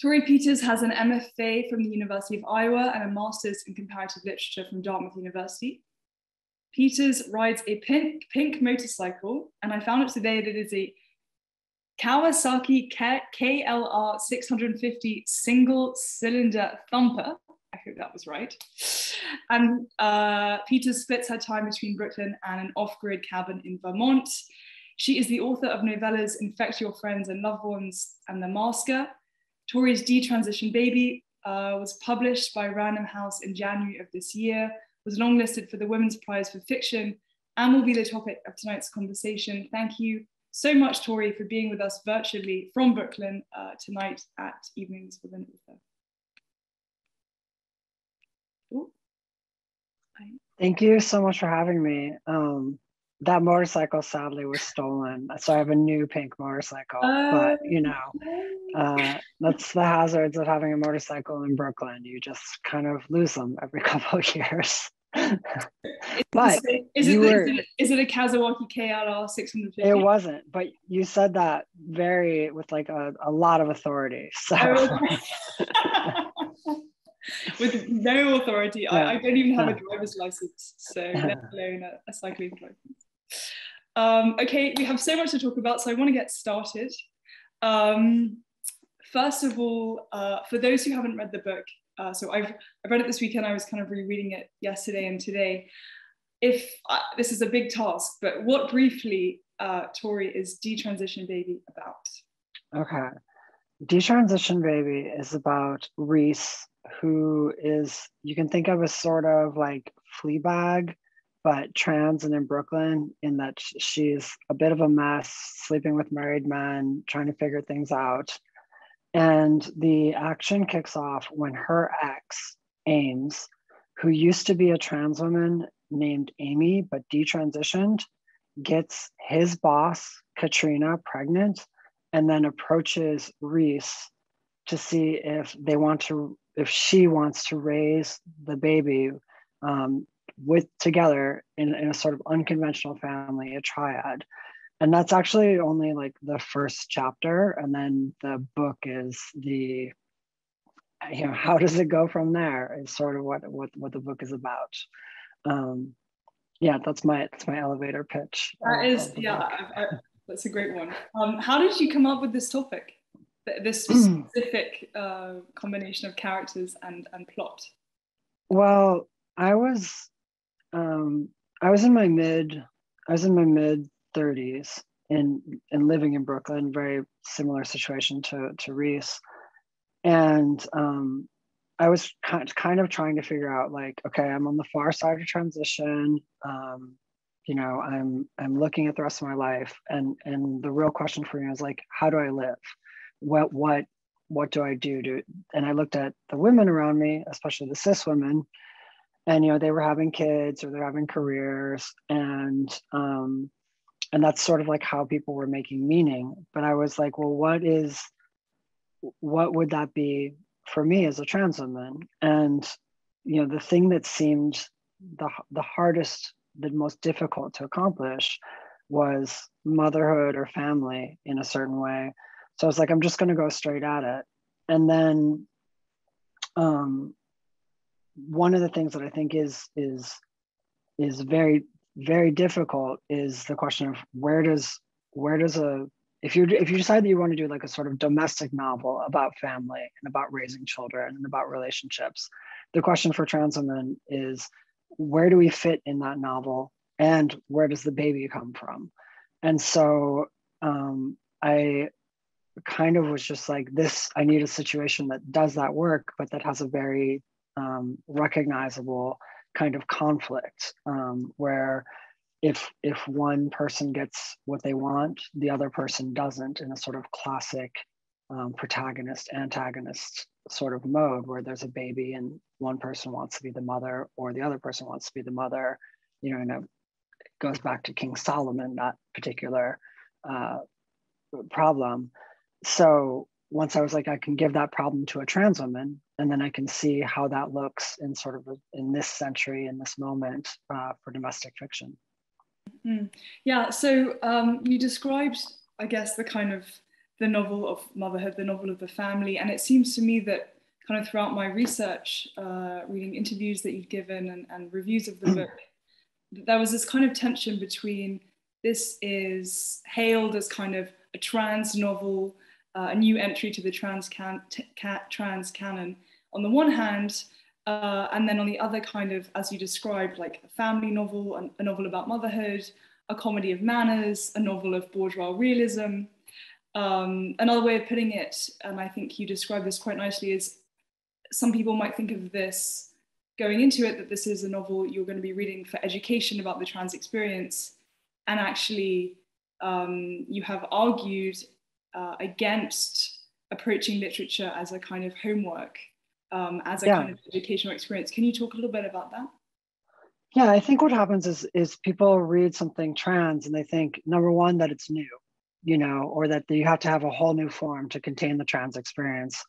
Torrey Peters has an MFA from the University of Iowa and a master's in comparative literature from Dartmouth University. Peters rides a pink, pink motorcycle, and I found out today that it is a Kawasaki KLR 650 single cylinder thumper. I hope that was right. And uh, Peters splits her time between Brooklyn and an off grid cabin in Vermont. She is the author of novellas Infect Your Friends and Loved Ones and The Masker. Torrey's Detransition Baby uh, was published by Random House in January of this year, was longlisted for the Women's Prize for Fiction, and will be the topic of tonight's conversation. Thank you so much, Torrey, for being with us virtually from Brooklyn uh, tonight at Evenings with an Author. Thank you so much for having me. Um, that motorcycle sadly was stolen, so I have a new pink motorcycle. But you know, uh, that's the hazards of having a motorcycle in Brooklyn. You just kind of lose them every couple of years. but is it, were, is, it, is it a Kawasaki KLR 650? It wasn't, but you said that very with like a, a lot of authority. So. with no authority. Yeah. I, I, don't even have a driver's license, so let alone a, a cycling license. Um, okay, we have so much to talk about, so I want to get started. Um, first of all, uh, for those who haven't read the book, uh, so I've, I've read it this weekend, I was kind of rereading it yesterday and today. If uh, this is a big task, but what briefly, uh, Torrey, is Detransition Baby about? Okay. Detransition Baby is about Reese, who is, you can think of as sort of like Fleabag but trans and in Brooklyn, in that she's a bit of a mess, sleeping with married men, trying to figure things out. And the action kicks off when her ex, Ames, who used to be a trans woman named Amy, but detransitioned, gets his boss, Katrina, pregnant, and then approaches Reese to see if they want to, if she wants to raise the baby um, with together in, in a sort of unconventional family, a triad. And that's actually only like the first chapter. And then the book is the, you know, how does it go from there is sort of what, what, what the book is about. Um, yeah, that's my, that's my elevator pitch. That is, yeah, I, I, that's a great one. Um, how did you come up with this topic? This specific uh, combination of characters and, and plot? Well, I was um, I was in my mid, I was in my mid 30s and and living in Brooklyn, very similar situation to to Reese, and um, I was kind kind of trying to figure out like, okay, I'm on the far side of transition. Um, you know, I'm I'm looking at the rest of my life, and and the real question for me was like, how do I live? What what what do I do to? And I looked at the women around me, especially the cis women, and you know they were having kids or they're having careers and um and that's sort of like how people were making meaning. But i was like well what is what would that be for me as a trans woman? And you know the thing that seemed the the hardest the most difficult to accomplish was motherhood or family in a certain way. So i was like i'm just going to go straight at it. And then um one of the things that I think is is is very very difficult is the question of where does where does a if you if you decide that you want to do like a sort of domestic novel about family and about raising children and about relationships, the question for trans women is where do we fit in that novel and where does the baby come from? And so um, I kind of was just like this. I need a situation that does that work, but that has a very um, recognizable kind of conflict um, where if if one person gets what they want, the other person doesn't in a sort of classic um, protagonist antagonist sort of mode where there's a baby and one person wants to be the mother or the other person wants to be the mother. You know, it goes back to King Solomon that particular uh, problem. So once I was like, I can give that problem to a trans woman, and then I can see how that looks in sort of in this century, in this moment uh, for domestic fiction. Mm. Yeah. So um, you described, I guess, the kind of the novel of motherhood, the novel of the family. And it seems to me that kind of throughout my research, uh, reading interviews that you've given and, and reviews of the book, there was this kind of tension between this is hailed as kind of a trans novel, uh, a new entry to the trans, can, ca trans canon on the one hand, uh, and then on the other kind of, as you described, like a family novel, a novel about motherhood, a comedy of manners, a novel of bourgeois realism. Um, another way of putting it, and I think you described this quite nicely, is some people might think of this going into it that this is a novel you're going to be reading for education about the trans experience. And actually, um, you have argued uh, against approaching literature as a kind of homework, um, as a yeah. kind of educational experience. Can you talk a little bit about that? Yeah, I think what happens is is people read something trans and they think number one that it's new, you know, or that you have to have a whole new form to contain the trans experience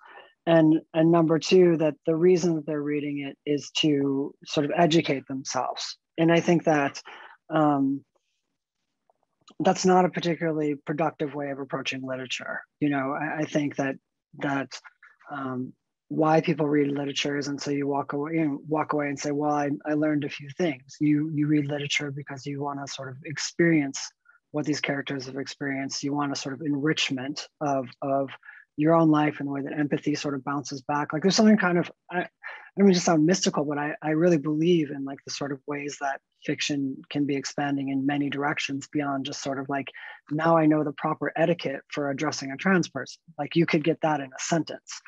and and number two that the reason that they're reading it is to sort of educate themselves and i think that um, that's not a particularly productive way of approaching literature. You know i, I think that that um, why people read literature isn't so you walk away you know, walk away and say well I, I learned a few things. You you read literature because you want to sort of experience what these characters have experienced. You want a sort of enrichment of of your own life and the way that empathy sort of bounces back. Like there's something kind of, I, I don't mean to sound mystical, but I, I really believe in like the sort of ways that fiction can be expanding in many directions beyond just sort of like, now I know the proper etiquette for addressing a trans person. Like you could get that in a sentence.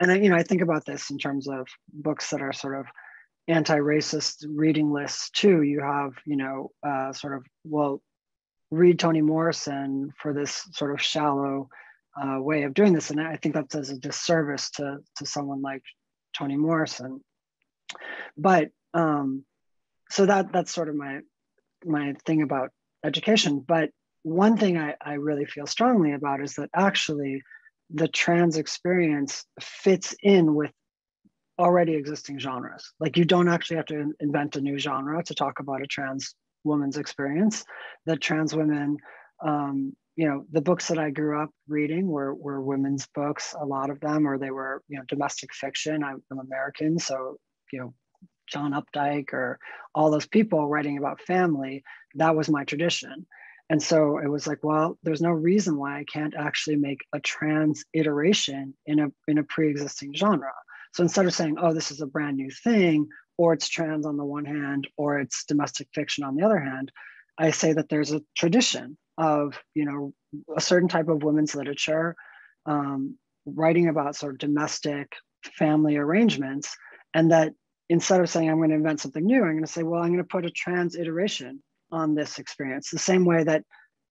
And I, you know, I think about this in terms of books that are sort of anti-racist reading lists too. You have, you know, uh, sort of, well, read Toni Morrison for this sort of shallow uh, way of doing this. And I think that does a disservice to, to someone like Toni Morrison. But um, so that that's sort of my my thing about education. But one thing I, I really feel strongly about is that actually the trans experience fits in with already existing genres. Like you don't actually have to invent a new genre to talk about a trans woman's experience. That trans women um, you know the books that i grew up reading were were women's books a lot of them or they were you know domestic fiction. I'm, I'm american so you know john updike or all those people writing about family that was my tradition. And so it was like well there's no reason why i can't actually make a trans iteration in a in a pre-existing genre. So instead of saying oh this is a brand new thing or it's trans on the one hand or it's domestic fiction on the other hand i say that there's a tradition of you know a certain type of women's literature um, writing about sort of domestic family arrangements and that instead of saying i'm going to invent something new i'm going to say well i'm going to put a trans iteration on this experience. The same way that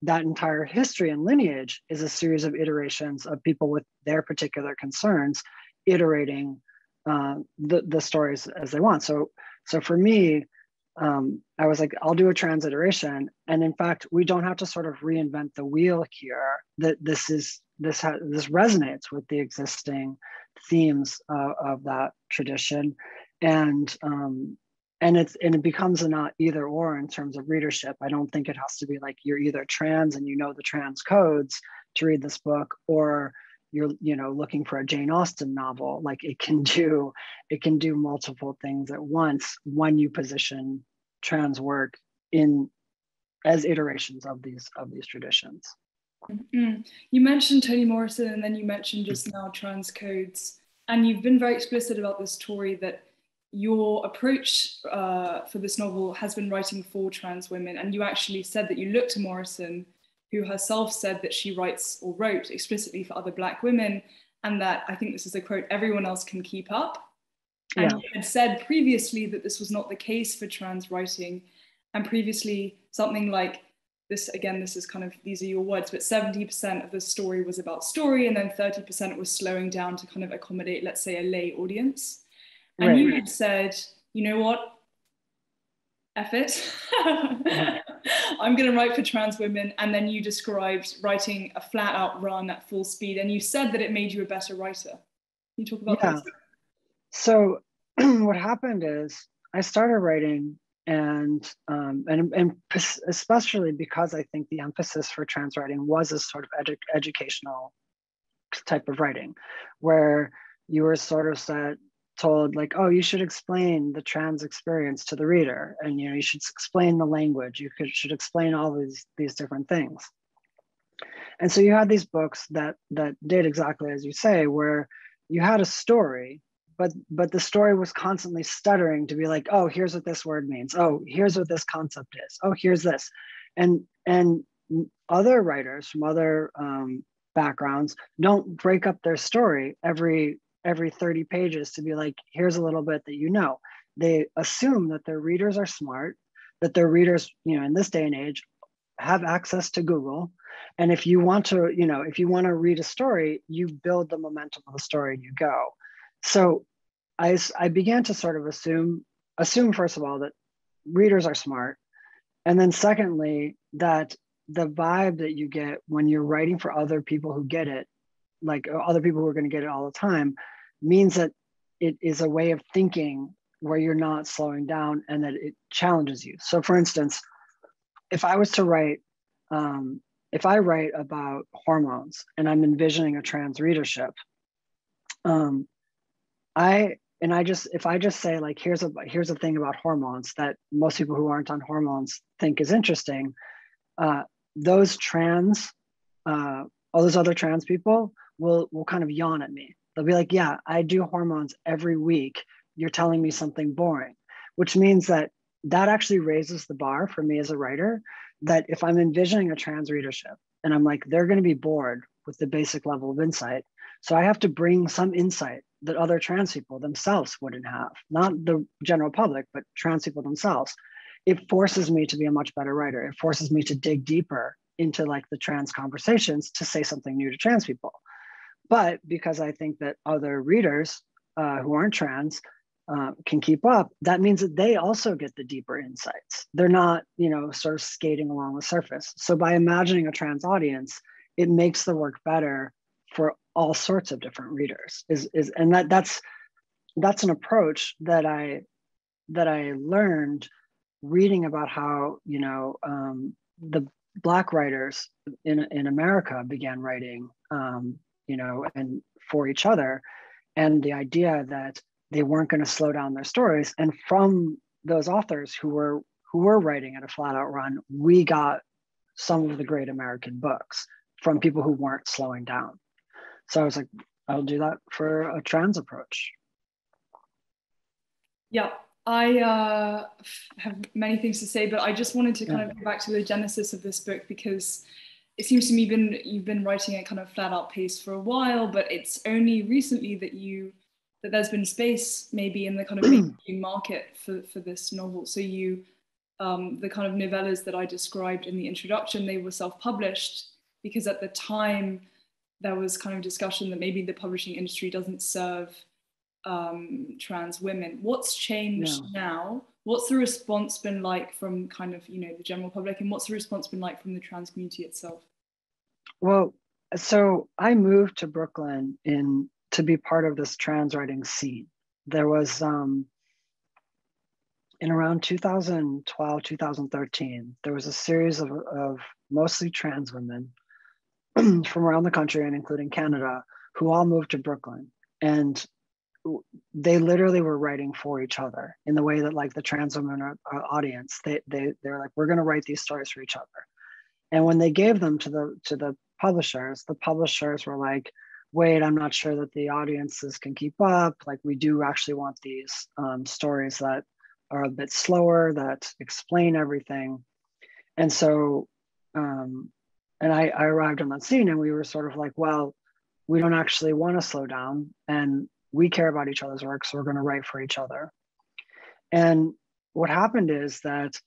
that entire history and lineage is a series of iterations of people with their particular concerns iterating uh, the, the stories as they want. So so for me um, I was like, I'll do a trans iteration. And in fact, we don't have to sort of reinvent the wheel here. That this is this ha- this resonates with the existing themes uh, of that tradition, and um, and it's and it becomes a not either or in terms of readership. I don't think it has to be like you're either trans and you know the trans codes to read this book, or you're you know looking for a jane austen novel like it can do it can do multiple things at once when you position trans work in as iterations of these of these traditions mm-hmm. you mentioned toni morrison and then you mentioned just now trans codes and you've been very explicit about this story that your approach uh, for this novel has been writing for trans women and you actually said that you looked to morrison who herself said that she writes or wrote explicitly for other Black women, and that I think this is a quote everyone else can keep up. And yeah. you had said previously that this was not the case for trans writing, and previously something like this again, this is kind of these are your words, but 70% of the story was about story, and then 30% was slowing down to kind of accommodate, let's say, a lay audience. And right. you had said, you know what, F it. Uh-huh. I'm going to write for trans women. And then you described writing a flat out run at full speed. And you said that it made you a better writer. Can you talk about yeah. that? So, what happened is I started writing and um, and and especially because I think the emphasis for trans writing was a sort of edu- educational type of writing, where you were sort of told like, oh, you should explain the trans experience to the reader, and you know you should explain the language. You could, should explain all these these different things. And so you had these books that that did exactly as you say, where you had a story but but the story was constantly stuttering to be like oh here's what this word means. Oh here's what this concept is. Oh here's this. And and other writers from other um, backgrounds don't break up their story every every 30 pages to be like here's a little bit that you know. They assume that their readers are smart that their readers you know in this day and age have access to google. And if you want to you know if you want to read a story you build the momentum of the story and you go so I, I began to sort of assume assume first of all that readers are smart. And then secondly that the vibe that you get when you're writing for other people who get it like uh, other people who are going to get it all the time means that it is a way of thinking where you're not slowing down and that it challenges you. So for instance if i was to write um, if i write about hormones and i'm envisioning a trans readership um, I and I just if I just say like here's a here's a thing about hormones that most people who aren't on hormones think is interesting, uh, those trans, uh, all those other trans people will will kind of yawn at me. They'll be like, yeah, I do hormones every week. You're telling me something boring, which means that that actually raises the bar for me as a writer. That if I'm envisioning a trans readership and I'm like, they're going to be bored with the basic level of insight. So I have to bring some insight that other trans people themselves wouldn't have, not the general public, but trans people themselves. It forces me to be a much better writer. It forces me to dig deeper into like the trans conversations to say something new to trans people. But because I think that other readers uh, who aren't trans uh, can keep up, that means that they also get the deeper insights. They're not, you know, sort of skating along the surface. So by imagining a trans audience, it makes the work better for all sorts of different readers is is and that that's that's an approach that i that i learned reading about how you know um, the black writers in in america began writing um, you know and for each other. And the idea that they weren't going to slow down their stories. And from those authors who were who were writing at a flat out run we got some of the great american books from people who weren't slowing down so I was like, I'll do that for a trans approach. Yeah, I uh, have many things to say, but I just wanted to kind yeah. of go back to the genesis of this book because it seems to me you've been you've been writing at kind of flat out pace for a while, but it's only recently that you that there's been space maybe in the kind of market for for this novel. So you um, the kind of novellas that I described in the introduction, they were self-published because at the time there was kind of discussion that maybe the publishing industry doesn't serve um, trans women. What's changed no. now? What's the response been like from kind of you know the general public, and what's the response been like from the trans community itself? Well, so I moved to Brooklyn in to be part of this trans writing scene. There was um, in around 2012, 2013, there was a series of, of mostly trans women from around the country and including Canada who all moved to Brooklyn. And they literally were writing for each other in the way that like the trans women audience, they, they, they're like, we're going to write these stories for each other. And when they gave them to the, to the publishers, the publishers were like, wait, I'm not sure that the audiences can keep up. Like we do actually want these um, stories that are a bit slower, that explain everything. And so um, and I, I arrived on that scene and we were sort of like, well, we don't actually want to slow down and we care about each other's work, so we're going to write for each other. And what happened is that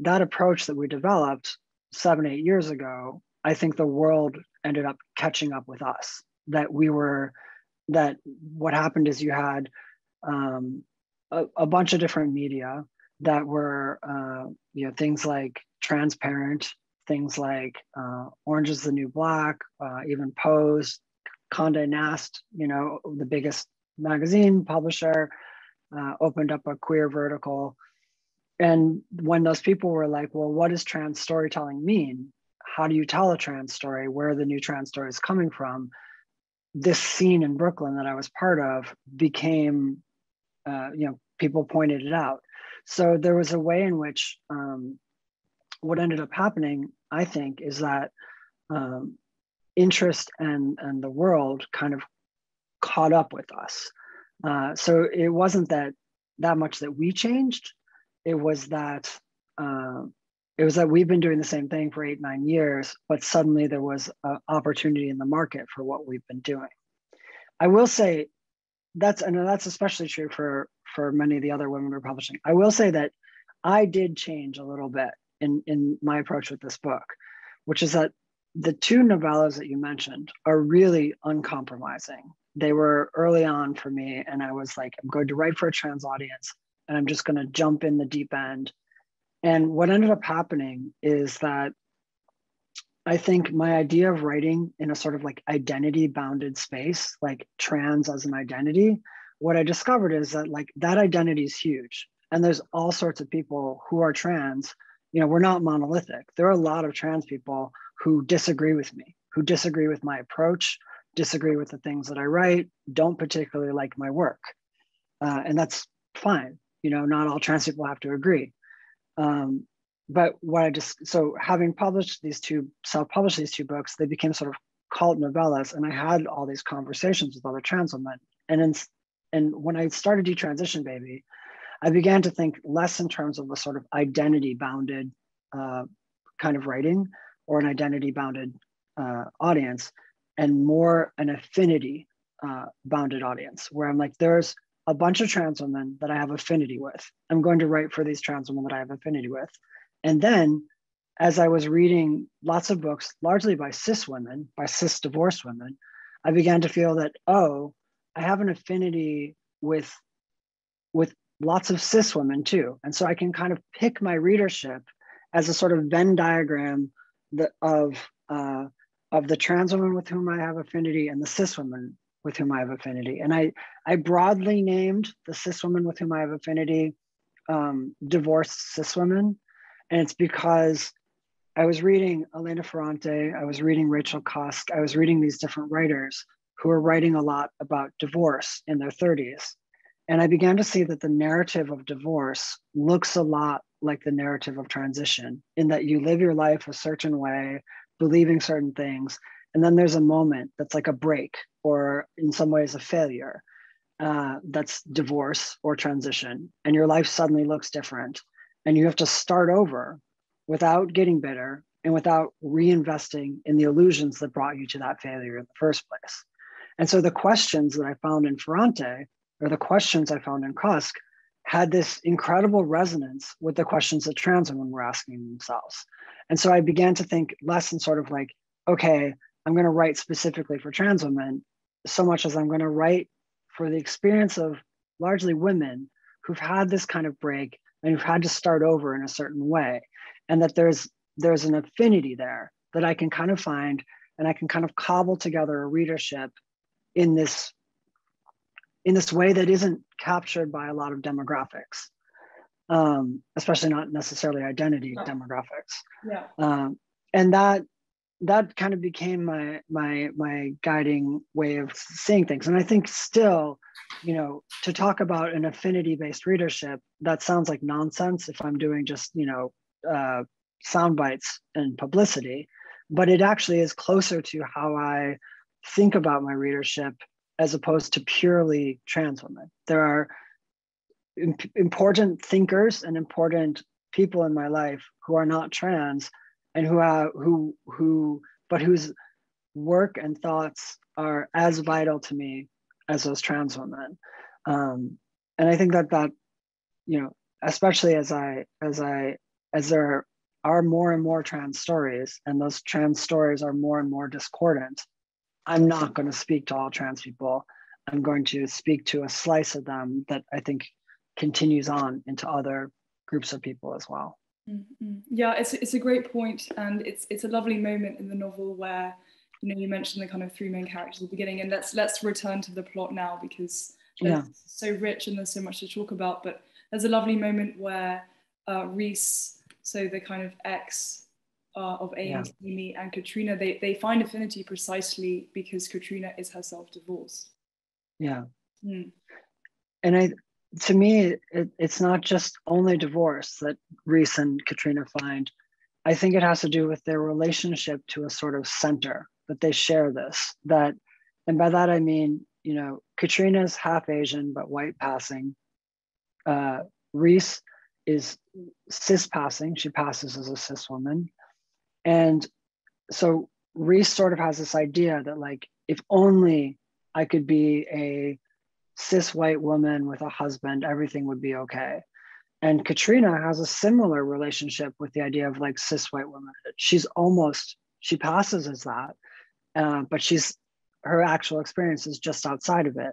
that approach that we developed seven, eight years ago, I think the world ended up catching up with us. That we were, that what happened is you had um, a, a, bunch of different media that were, uh, you know, things like transparent things like uh, Orange is the New Black, uh, even Pose, Condé Nast, you know, the biggest magazine publisher, uh, opened up a queer vertical. And when those people were like, well, what does trans storytelling mean? How do you tell a trans story? Where the new trans stories coming from? this scene in Brooklyn that I was part of became, uh, you know, people pointed it out. So there was a way in which um, what ended up happening, I think, is that um, interest and and the world kind of caught up with us. Uh, so it wasn't that that much that we changed. It was that uh, it was that we've been doing the same thing for eight nine years, but suddenly there was an opportunity in the market for what we've been doing. I will say that's and that's especially true for for many of the other women we're publishing. I will say that I did change a little bit in in my approach with this book, which is that the two novellas that you mentioned are really uncompromising. They were early on for me, and I was like, I'm going to write for a trans audience, and I'm just going to jump in the deep end. And what ended up happening is that I think my idea of writing in a sort of like identity bounded space, like trans as an identity, what I discovered is that like that identity is huge. And there's all sorts of people who are trans. You know, we're not monolithic. There are a lot of trans people who disagree with me, who disagree with my approach, disagree with the things that I write, don't particularly like my work. Uh, and that's fine. You know, not all trans people have to agree. Um, but what I just, so having published these two, self-published these two books, they became sort of cult novellas. And I had all these conversations with other trans women. And in, and when I started Detransition Baby, I began to think less in terms of a sort of identity bounded uh, kind of writing, or an identity bounded uh, audience and more an affinity uh, bounded audience where I'm like, there's a bunch of trans women that I have affinity with. I'm going to write for these trans women that I have affinity with. And then as I was reading lots of books, largely by cis women, by cis divorced women, I began to feel that, oh, I have an affinity with, with lots of cis women too. And so I can kind of pick my readership as a sort of Venn diagram of uh, of the trans women with whom I have affinity and the cis women with whom I have affinity. And I I broadly named the cis women with whom I have affinity um, divorced cis women, and it's because I was reading Elena Ferrante, I was reading Rachel Cusk, I was reading these different writers who are writing a lot about divorce in their 30s. And I began to see that the narrative of divorce looks a lot like the narrative of transition in that you live your life a certain way, believing certain things, and then there's a moment that's like a break or in some ways a failure. Uh, that's divorce or transition, and your life suddenly looks different, and you have to start over without getting bitter and without reinvesting in the illusions that brought you to that failure in the first place. And so the questions that I found in Ferrante, or the questions I found in Cusk, had this incredible resonance with the questions that trans women were asking themselves. And so I began to think less in sort of like, okay, I'm going to write specifically for trans women, so much as I'm going to write for the experience of largely women who've had this kind of break and who've had to start over in a certain way. And that there's there's an affinity there that I can kind of find and I can kind of cobble together a readership in this in this way that isn't captured by a lot of demographics, um, especially not necessarily identity no. demographics. Yeah. Um, and that that kind of became my my my guiding way of seeing things. And I think still, you know, to talk about an affinity based readership, that sounds like nonsense if I'm doing just you know uh, sound bites and publicity, but it actually is closer to how I think about my readership as opposed to purely trans women. There are imp- important thinkers and important people in my life who are not trans and who have who who but whose work and thoughts are as vital to me as those trans women um, and i think that that you know especially as i as i as there are more and more trans stories and those trans stories are more and more discordant I'm not going to speak to all trans people. I'm going to speak to a slice of them that I think continues on into other groups of people as well. Mm-hmm. Yeah, it's, it's a great point, and it's it's a lovely moment in the novel where you know you mentioned the kind of three main characters at the beginning, and let's let's return to the plot now because yeah. it's so rich and there's so much to talk about. But there's a lovely moment where uh, Reese, so the kind of ex uh, of Ames, yeah. Amy, and Katrina, they, they find affinity precisely because Katrina is herself divorced. Yeah. Mm. And I, to me, it, it's not just only divorce that Reese and Katrina find. I think it has to do with their relationship to a sort of center that they share this. That, and by that I mean, you know, Katrina's half Asian but white passing. Uh, Reese is cis passing. She passes as a cis woman. And so Reese sort of has this idea that, like, if only I could be a cis white woman with a husband, everything would be okay. And Katrina has a similar relationship with the idea of like cis white woman. She's almost, she passes as that, uh, but she's, her actual experience is just outside of it.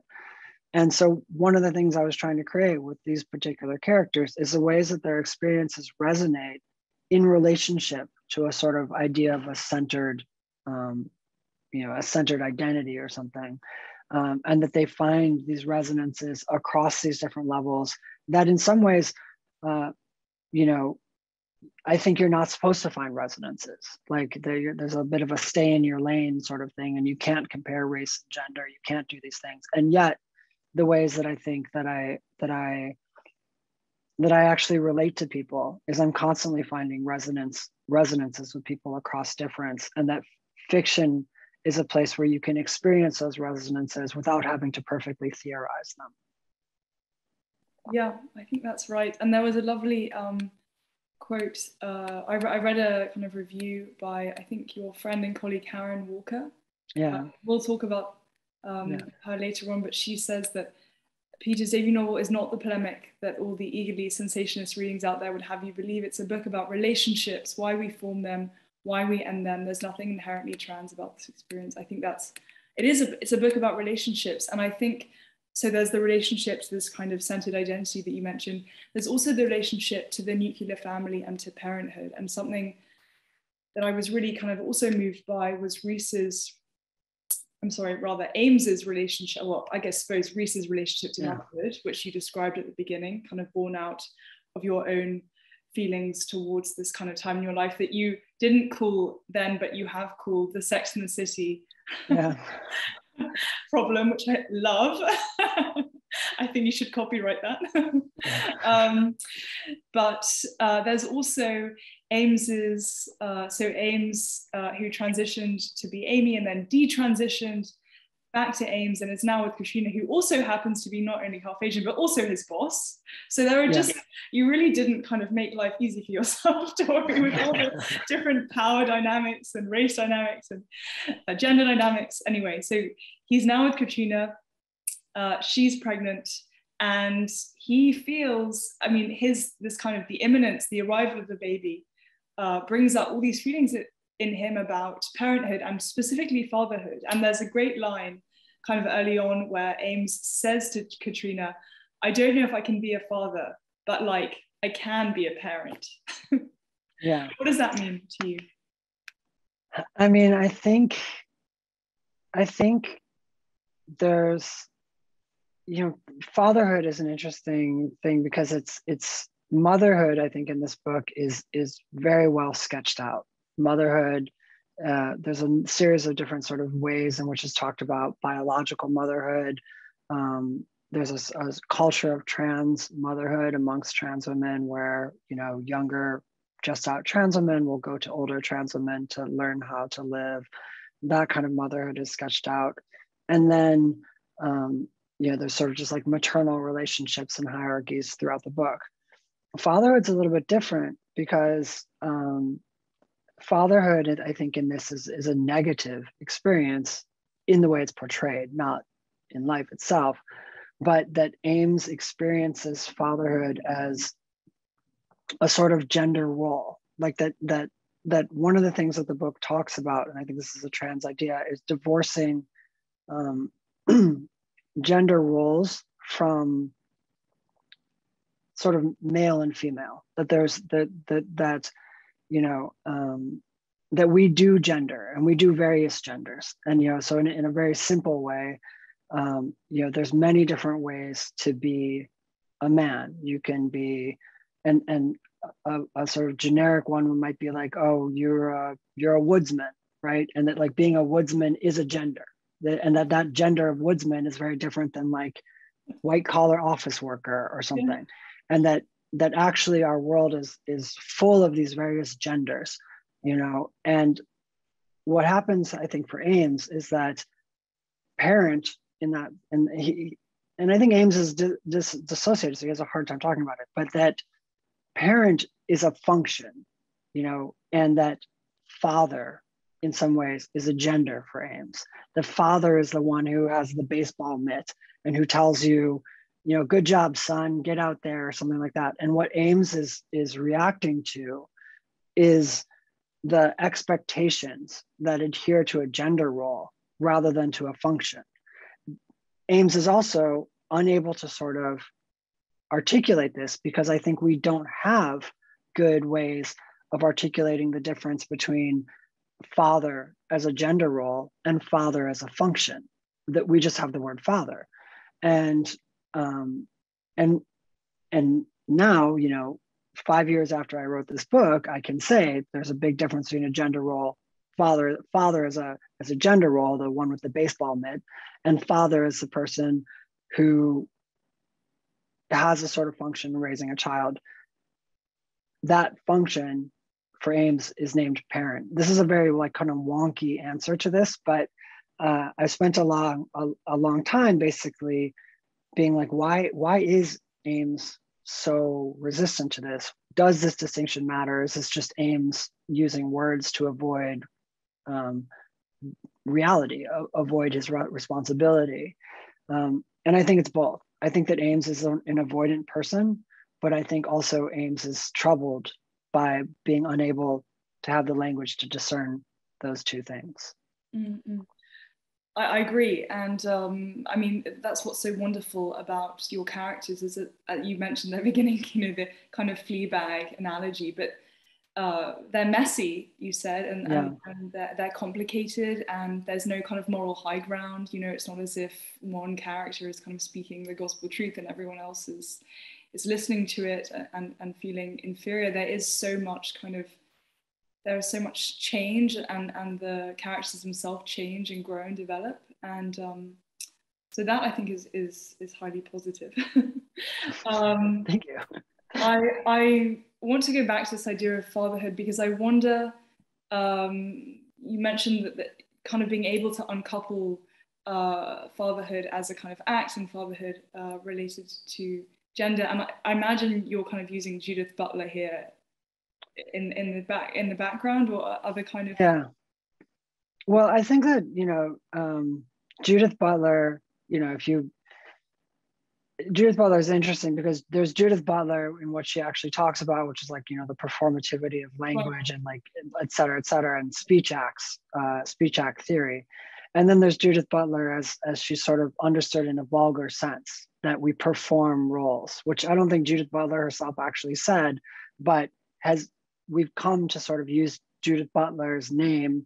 And so, one of the things I was trying to create with these particular characters is the ways that their experiences resonate in relationship to a sort of idea of a centered, um, you know, a centered identity or something. Um, and that they find these resonances across these different levels that, in some ways, uh, you know, I think you're not supposed to find resonances. Like there's a bit of a stay in your lane sort of thing, and you can't compare race and gender. You can't do these things. And yet, the ways that I think that I that I that I actually relate to people is I'm constantly finding resonance resonances with people across difference, and that fiction is a place where you can experience those resonances without having to perfectly theorize them. Yeah, I think that's right. And there was a lovely um, quote. Uh, I, I, read a kind of review by I think your friend and colleague Karen Walker. Yeah, uh, we'll talk about um, yeah. her later on, but she says that Peters' debut novel is not the polemic that all the eagerly sensationalist readings out there would have you believe. It's a book about relationships, why we form them, why we end them. There's nothing inherently trans about this experience. I think that's it is a it's a book about relationships, and I think so. There's the relationship to this kind of centered identity that you mentioned. There's also the relationship to the nuclear family and to parenthood, and something that I was really kind of also moved by was Reese's I'm sorry, rather Ames's relationship, well, I guess suppose Reese's relationship to yeah. motherhood, which you described at the beginning, kind of born out of your own feelings towards this kind of time in your life that you didn't call then, but you have called the Sex and the City yeah. problem, which I love. I think you should copyright that. um, but uh, there's also Ames's, uh, so Ames, uh, who transitioned to be Amy and then detransitioned back to Ames and is now with Katrina, who also happens to be not only half Asian, but also his boss. So there are just, you really didn't kind of make life easy for yourself, Torrey, with all the different power dynamics and race dynamics and gender dynamics. Anyway, so he's now with Katrina. Uh, she's pregnant and he feels, I mean, his, this kind of the imminence, the arrival of the baby uh, brings up all these feelings in him about parenthood and specifically fatherhood. And there's a great line kind of early on where Ames says to Katrina, I don't know if I can be a father, but like I can be a parent. yeah. What does that mean to you? I mean, I think, I think there's, you know, fatherhood is an interesting thing because it's it's motherhood i think in this book is is very well sketched out. Motherhood uh, there's a series of different sort of ways in which it's talked about biological motherhood. Um, there's a, a, culture of trans motherhood amongst trans women where you know younger just out trans women will go to older trans women to learn how to live. That kind of motherhood is sketched out. And then um, you know there's sort of just like maternal relationships and hierarchies throughout the book. Fatherhood's a little bit different because um, fatherhood, I think, in this is, is a negative experience in the way it's portrayed, not in life itself, but that Ames experiences fatherhood as a sort of gender role, like that that that one of the things that the book talks about, and I think this is a trans idea, is divorcing um, gender roles from sort of male and female that there's that that that you know um, that we do gender and we do various genders. And you know so in, in a very simple way um, you know there's many different ways to be a man. You can be and and a, a, sort of generic one might be like, oh, you're a you're a woodsman, right? And that like being a woodsman is a gender, that, and that that gender of woodsman is very different than like white collar office worker or something, yeah. and that that actually our world is is full of these various genders, you know. And what happens, I think, for Ames is that parent in that, and he and I think Ames is dis- dissociated, so he has a hard time talking about it, but that parent is a function, you know, and that father in some ways is a gender for Ames. The father is the one who has the baseball mitt and who tells you, you know, good job, son, get out there or something like that. And what Ames is is reacting to is the expectations that adhere to a gender role rather than to a function. Ames is also unable to sort of articulate this because I think we don't have good ways of articulating the difference between father as a gender role and father as a function that we just have the word father. And um and and now you know five years after i wrote this book i can say there's a big difference between a gender role father father as a as a gender role the one with the baseball mitt and father as the person who has a sort of function raising a child. That function for ames is named parent. This is a very like kind of wonky answer to this but uh, i spent a long a, a long time basically being like why why is ames so resistant to this? Does this distinction matter? Is this just ames using words to avoid um, reality avoid his responsibility? Um, and i think it's both. I think that Ames is an avoidant person, but I think also Ames is troubled by being unable to have the language to discern those two things. Mm-hmm. I, I, agree, and um, I mean that's what's so wonderful about your characters is that uh, you mentioned at the beginning, you know, the kind of Fleabag analogy, but uh, they're messy, you said, and, yeah. and, and they're, they're, complicated, and there's no kind of moral high ground. You know, it's not as if one character is kind of speaking the gospel truth and everyone else is is listening to it and, and feeling inferior. There is so much kind of there is so much change, and and the characters themselves change and grow and develop, and um, so that I think is is is highly positive. um, Thank you. I I want to go back to this idea of fatherhood because I wonder. Um, you mentioned that, that, kind of being able to uncouple uh, fatherhood as a kind of act and fatherhood uh, related to gender, and I, I, imagine you're kind of using Judith Butler here in in the back in the background or other kind of yeah. Well, I think that you know um, Judith Butler. You know, if you Judith Butler is interesting because there's Judith Butler in what she actually talks about, which is like you know the performativity of language and like et cetera, et cetera, and speech acts, uh, speech act theory, and then there's Judith Butler as as she's sort of understood in a vulgar sense that we perform roles, which I don't think Judith Butler herself actually said, but has we've come to sort of use Judith Butler's name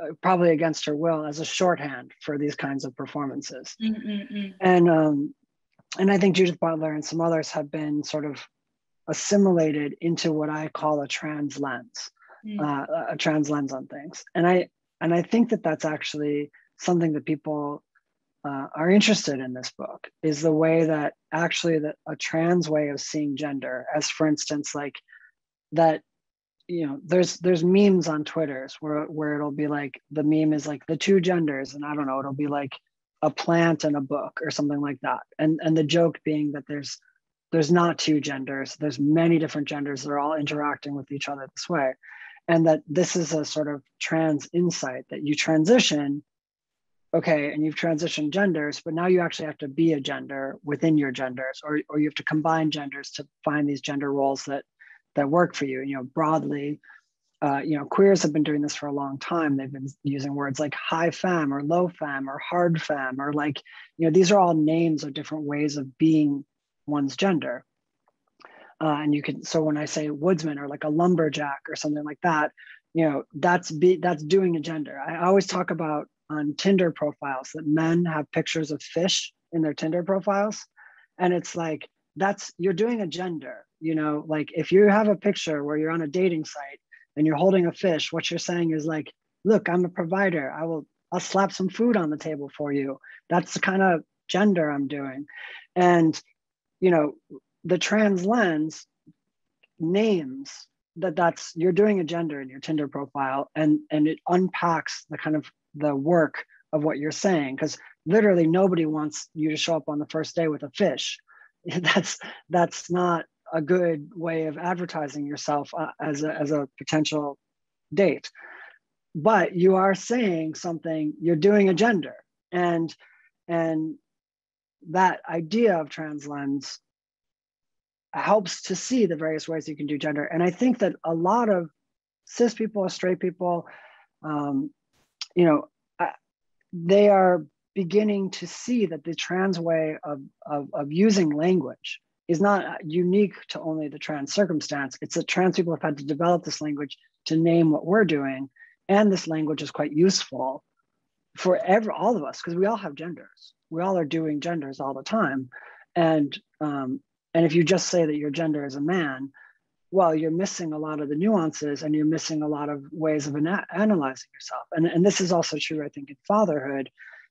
uh, probably against her will as a shorthand for these kinds of performances, Mm-mm-mm. and um, and I think Judith Butler and some others have been sort of assimilated into what I call a trans lens, mm. uh, a trans lens on things. And I and I think that that's actually something that people uh, are interested in this book is the way that actually that a trans way of seeing gender, as for instance, like that you know there's there's memes on twitters where where it'll be like the meme is like the two genders and i don't know it'll be like a plant and a book or something like that. And and the joke being that there's there's not two genders there's many different genders that are all interacting with each other this way. And that this is a sort of trans insight that you transition okay and you've transitioned genders but now you actually have to be a gender within your genders or, or you have to combine genders to find these gender roles that that work for you And, you know broadly uh, you know, queers have been doing this for a long time. They've been using words like high femme or low femme or hard femme or like, you know, these are all names of different ways of being one's gender. Uh, and you can, so when I say woodsman or like a lumberjack or something like that, you know, that's be that's doing a gender. I always talk about on Tinder profiles that men have pictures of fish in their Tinder profiles, and it's like that's you're doing a gender you know like if you have a picture where you're on a dating site and you're holding a fish what you're saying is like look i'm a provider. I will i'll slap some food on the table for you. That's the kind of gender i'm doing. And you know the trans lens names that that's you're doing a gender in your tinder profile and and it unpacks the kind of the work of what you're saying because literally nobody wants you to show up on the first day with a fish. That's that's not a good way of advertising yourself uh, as a, as a potential date. But you are saying something you're doing a gender and and that idea of trans lens helps to see the various ways you can do gender. And i think that a lot of cis people straight people um, you know they are beginning to see that the trans way of, of, of using language is not unique to only the trans circumstance. It's that trans people have had to develop this language to name what we're doing. And this language is quite useful for every, all of us, because we all have genders. We all are doing genders all the time. And, um, and if you just say that your gender is a man, well, you're missing a lot of the nuances and you're missing a lot of ways of ana- analyzing yourself. And, and this is also true, I think, in fatherhood,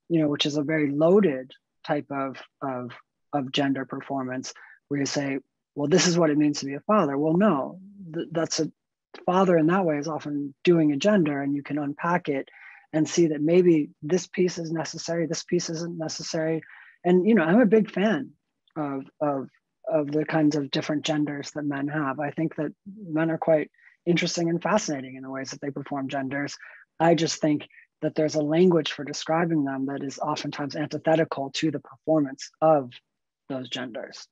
you know, which is a very loaded type of, of, of gender performance where you say, well, this is what it means to be a father. Well, no, th- that's a father in that way is often doing a gender and you can unpack it and see that maybe this piece is necessary, this piece isn't necessary. And, you know, I'm a big fan of, of of the kinds of different genders that men have. I think that men are quite interesting and fascinating in the ways that they perform genders. I just think that there's a language for describing them that is oftentimes antithetical to the performance of those genders.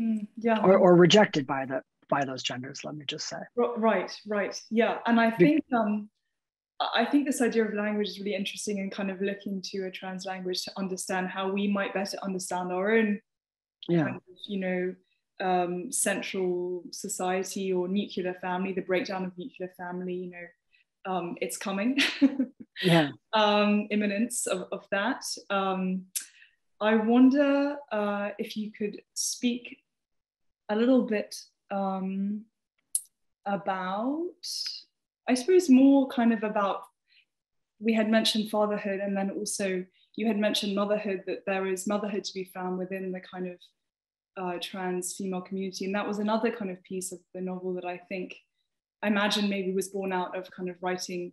Mm, yeah. Or, or rejected by the by those genders, let me just say. Right, right. Yeah. And I think um I think this idea of language is really interesting and kind of looking to a trans language to understand how we might better understand our own yeah. kind of, you know, um, central society or nuclear family, the breakdown of nuclear family, you know, um, it's coming. yeah. Um, imminence of, of that. Um, I wonder uh, if you could speak a little bit um, about, I suppose, more kind of about, we had mentioned fatherhood and then also you had mentioned motherhood, that there is motherhood to be found within the kind of uh, trans female community. And that was another kind of piece of the novel that I think, I imagine maybe was born out of kind of writing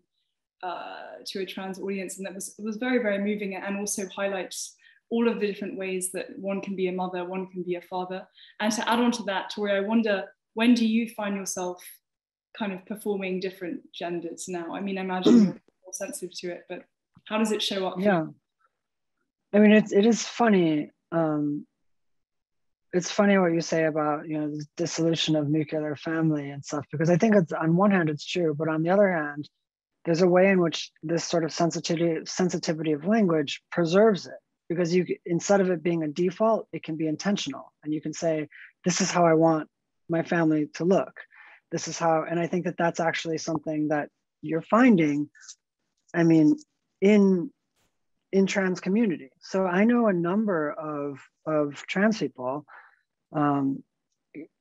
uh, to a trans audience. And that was, was very, very moving and also highlights all of the different ways that one can be a mother, one can be a father. And to add on to that, Torrey, I wonder, when do you find yourself kind of performing different genders now? I mean, I imagine you're more sensitive to it, but how does it show up? Yeah. I mean, it's, it is funny. Um, it's funny what you say about you know the dissolution of nuclear family and stuff because i think it's on one hand it's true but on the other hand there's a way in which this sort of sensitivity sensitivity of language preserves it because you instead of it being a default it can be intentional and you can say this is how i want my family to look. This is how and i think that that's actually something that you're finding i mean in in trans community. So i know a number of of trans people um,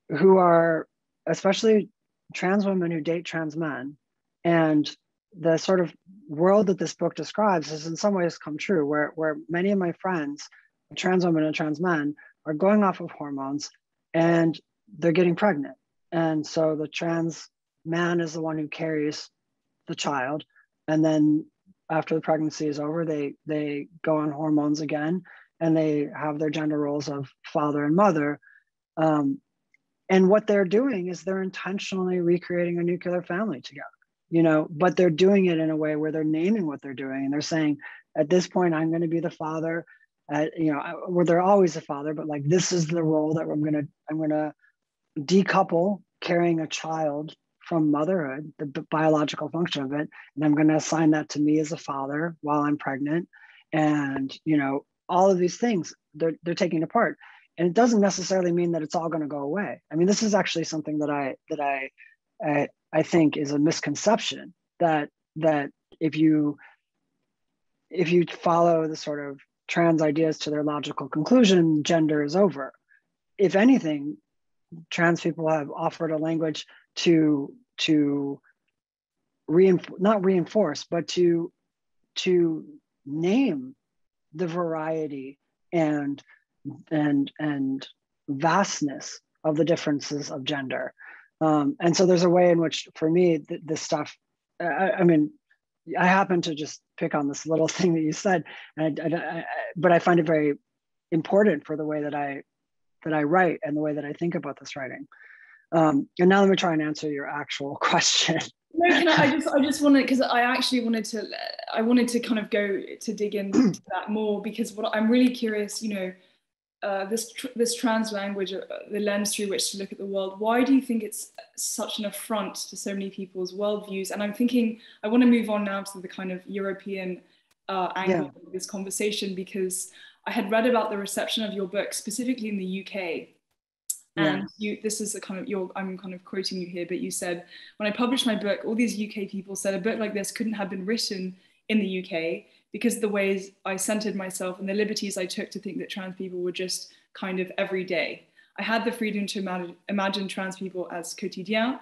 who are especially trans women who date trans men. And the sort of world that this book describes has in some ways come true, where, where many of my friends, trans women and trans men, are going off of hormones and they're getting pregnant. And so the trans man is the one who carries the child. And then after the pregnancy is over, they they go on hormones again and they have their gender roles of father and mother um, and what they're doing is they're intentionally recreating a nuclear family together, you know, but they're doing it in a way where they're naming what they're doing. And they're saying, at this point, I'm going to be the father. At, you know, where they're always a father, but like this is the role that I'm going to, I'm going to decouple carrying a child from motherhood, the b- biological function of it, and I'm going to assign that to me as a father while I'm pregnant, and you know all of these things they're they're taking apart and it doesn't necessarily mean that it's all going to go away. I mean this is actually something that i that I, I i think is a misconception that that if you if you follow the sort of trans ideas to their logical conclusion gender is over. If anything, trans people have offered a language to to reinforce not reinforce but to to name the variety and and and vastness of the differences of gender. Um, and so there's a way in which for me th- this stuff I, I, mean i happen to just pick on this little thing that you said and I, I, but i find it very important for the way that i that i write and the way that i think about this writing. Um, and now let me try and answer your actual question. No, can I, I just I just wanted because I actually wanted to I wanted to kind of go to dig into that more because what I'm really curious, you know, uh, this tr- this trans language, uh, the lens through which to look at the world. Why do you think it's such an affront to so many people's worldviews? And I'm thinking I want to move on now to the kind of European uh, angle yeah. of this conversation because I had read about the reception of your book specifically in the UK and you this is a kind of your i'm kind of quoting you here but you said when i published my book all these uk people said a book like this couldn't have been written in the uk because the ways i centered myself and the liberties i took to think that trans people were just kind of everyday i had the freedom to imagine, imagine trans people as quotidian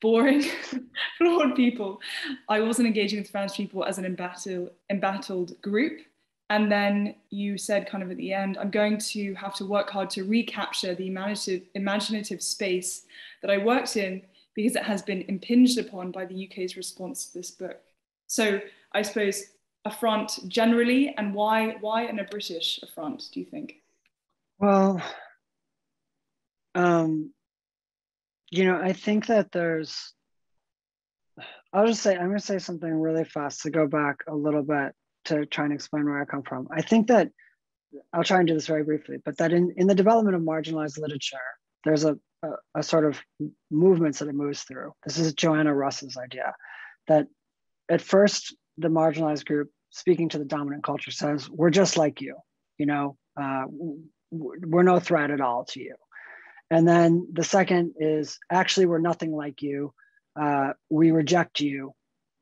boring flawed people. I wasn't engaging with trans people as an embattled, embattled group. And then you said, kind of at the end, I'm going to have to work hard to recapture the imaginative, imaginative space that I worked in because it has been impinged upon by the UK's response to this book. So I suppose affront generally, and why why in a British affront? Do you think? Well, um, you know, I think that there's. I'll just say I'm going to say something really fast to go back a little bit to try and explain where I come from. I think that I'll try and do this very briefly, but that in, in the development of marginalized literature, there's a, a, a sort of movements that it moves through. This is Joanna Russ's idea that at first the marginalized group speaking to the dominant culture says, we're just like you, you know, uh, we're no threat at all to you. And then the second is actually, we're nothing like you. Uh, we reject you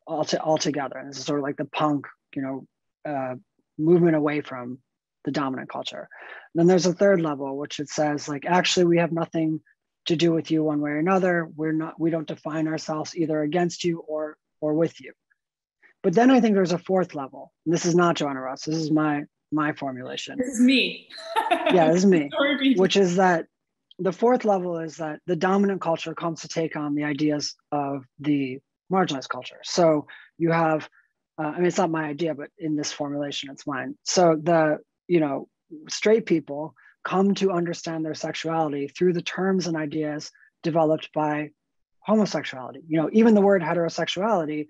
altogether. And this is sort of like the punk you know, uh, movement away from the dominant culture. And then there's a third level, which it says like, actually, we have nothing to do with you one way or another. We're not, we don't define ourselves either against you or or with you. But then I think there's a fourth level. And this is not Joanna Russ. This is my my formulation. This is me. yeah, this is me. which is that the fourth level is that the dominant culture comes to take on the ideas of the marginalized culture. So you have uh, I mean, it's not my idea, but in this formulation, it's mine. So the, you know, straight people come to understand their sexuality through the terms and ideas developed by homosexuality. You know, even the word heterosexuality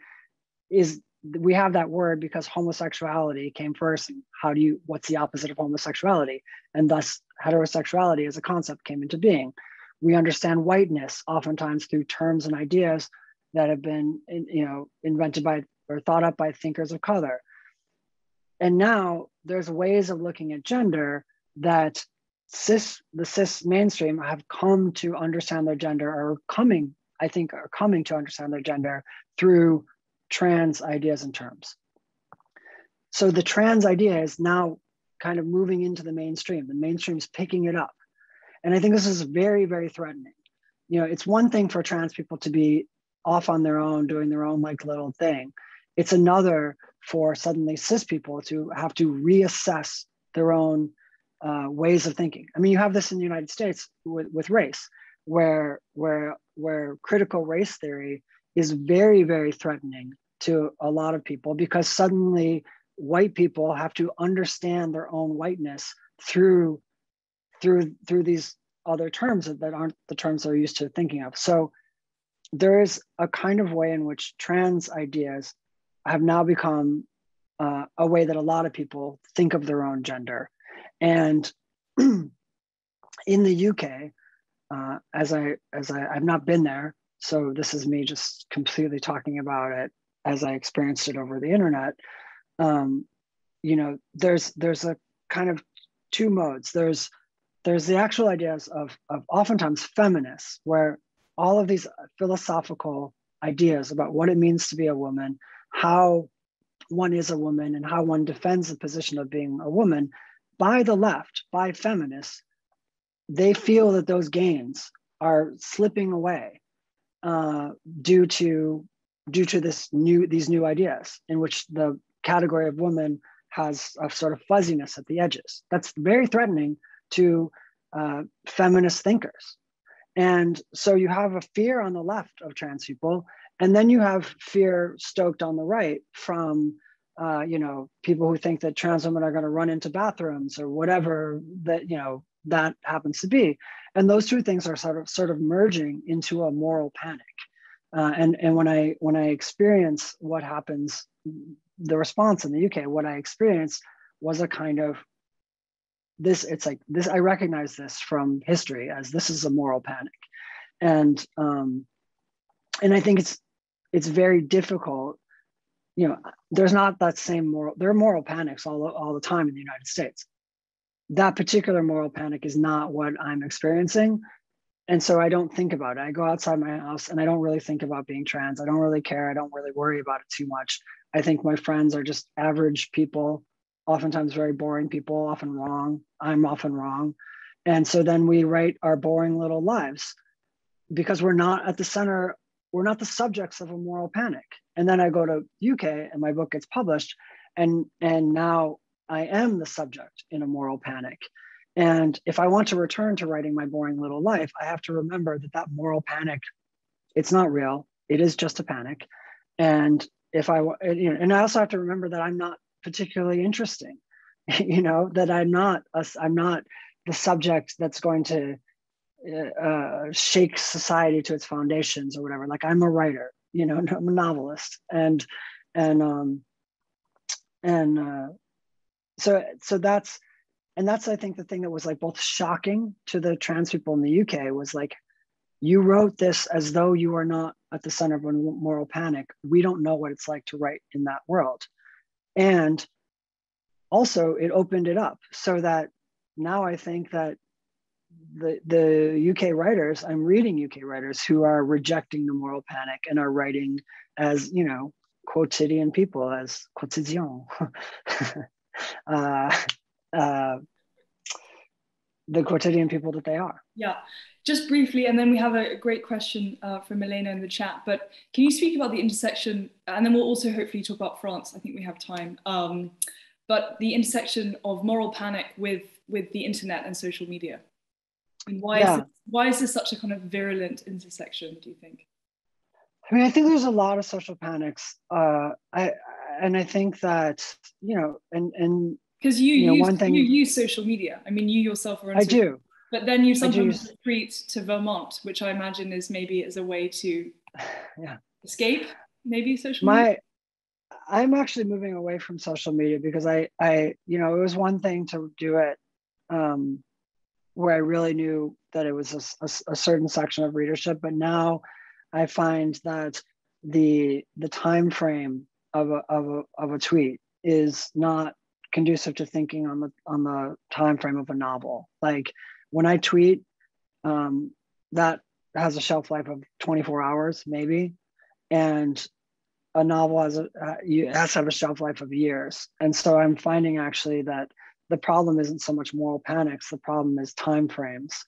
is we have that word because homosexuality came first. How do you what's the opposite of homosexuality? And thus heterosexuality as a concept came into being. We understand whiteness oftentimes through terms and ideas that have been you know invented by or thought up by thinkers of color. And now there's ways of looking at gender that cis, the cis mainstream have come to understand their gender or coming, I think, are coming to understand their gender through trans ideas and terms. So the trans idea is now kind of moving into the mainstream. The mainstream's picking it up. And I think this is very, very threatening. You know, it's one thing for trans people to be off on their own, doing their own like little thing. It's another for suddenly cis people to have to reassess their own uh, ways of thinking. I mean, you have this in the United States with, with race, where where where critical race theory is very very threatening to a lot of people because suddenly white people have to understand their own whiteness through through through these other terms that aren't the terms they're used to thinking of. So there is a kind of way in which trans ideas have now become uh, a way that a lot of people think of their own gender. And in the UK, uh, as I as I, I've not been there, so this is me just completely talking about it as I experienced it over the internet. Um, you know, there's there's a kind of two modes. There's there's the actual ideas of, of oftentimes feminists, where all of these philosophical ideas about what it means to be a woman, how one is a woman and how one defends the position of being a woman by the left, by feminists, they feel that those gains are slipping away uh, due to due to this new these new ideas in which the category of woman has a sort of fuzziness at the edges. That's very threatening to uh, feminist thinkers. And so you have a fear on the left of trans people, and then you have fear stoked on the right from uh, you know people who think that trans women are going to run into bathrooms or whatever that you know that happens to be and those two things are sort of sort of merging into a moral panic. Uh, and and when i when i experience what happens the response in the uk what i experienced was a kind of this it's like this i recognize this from history as this is a moral panic. And um and i think it's it's very difficult you know there's not that same moral there are moral panics all, all the time in the united states that particular moral panic is not what i'm experiencing. And so i don't think about it. I go outside my house and i don't really think about being trans. I don't really care. I don't really worry about it too much. I think my friends are just average people oftentimes very boring people often wrong. I'm often wrong. And so then we write our boring little lives because we're not at the center we're not the subjects of a moral panic. And then i go to uk and my book gets published and and now I am the subject in a moral panic. And if I want to return to writing my boring little life, I have to remember that that moral panic, it's not real. It is just a panic. And if I, you know, and I also have to remember that I'm not particularly interesting, you know, that I'm not, a, I'm not the subject that's going to uh, shake society to its foundations or whatever. Like I'm a writer, you know, I'm a novelist, and and um, and uh, so so that's and that's i think the thing that was like both shocking to the trans people in the uk was like you wrote this as though you are not at the center of a moral panic. We don't know what it's like to write in that world. And also it opened it up so that now i think that the the uk writers i'm reading uk writers who are rejecting the moral panic and are writing as you know quotidian people as quotidian uh, uh, the quotidian people that they are. Yeah, just briefly, and then we have a great question uh, from Elena in the chat. But can you speak about the intersection, and then we'll also hopefully talk about France. I think we have time. Um, but the intersection of moral panic with with the internet and social media, and why yeah. is this, why is this such a kind of virulent intersection? Do you think? I mean, I think there's a lot of social panics. Uh, I and I think that you know, and and because you, you know, use, one thing you use social media. I mean, you yourself are. On I social, do. But then you sometimes retreat to Vermont, which I imagine is maybe as a way to yeah. escape maybe social My, media. I'm actually moving away from social media because I, I, you know, it was one thing to do it um, where I really knew that it was a, a, a certain section of readership, but now I find that the the time frame of a, of a, of a tweet is not conducive to thinking on the on the time frame of a novel. Like when i tweet um, that has a shelf life of 24 hours maybe. And a novel has a uh, you has to have a shelf life of years. And so i'm finding actually that the problem isn't so much moral panics the problem is time frames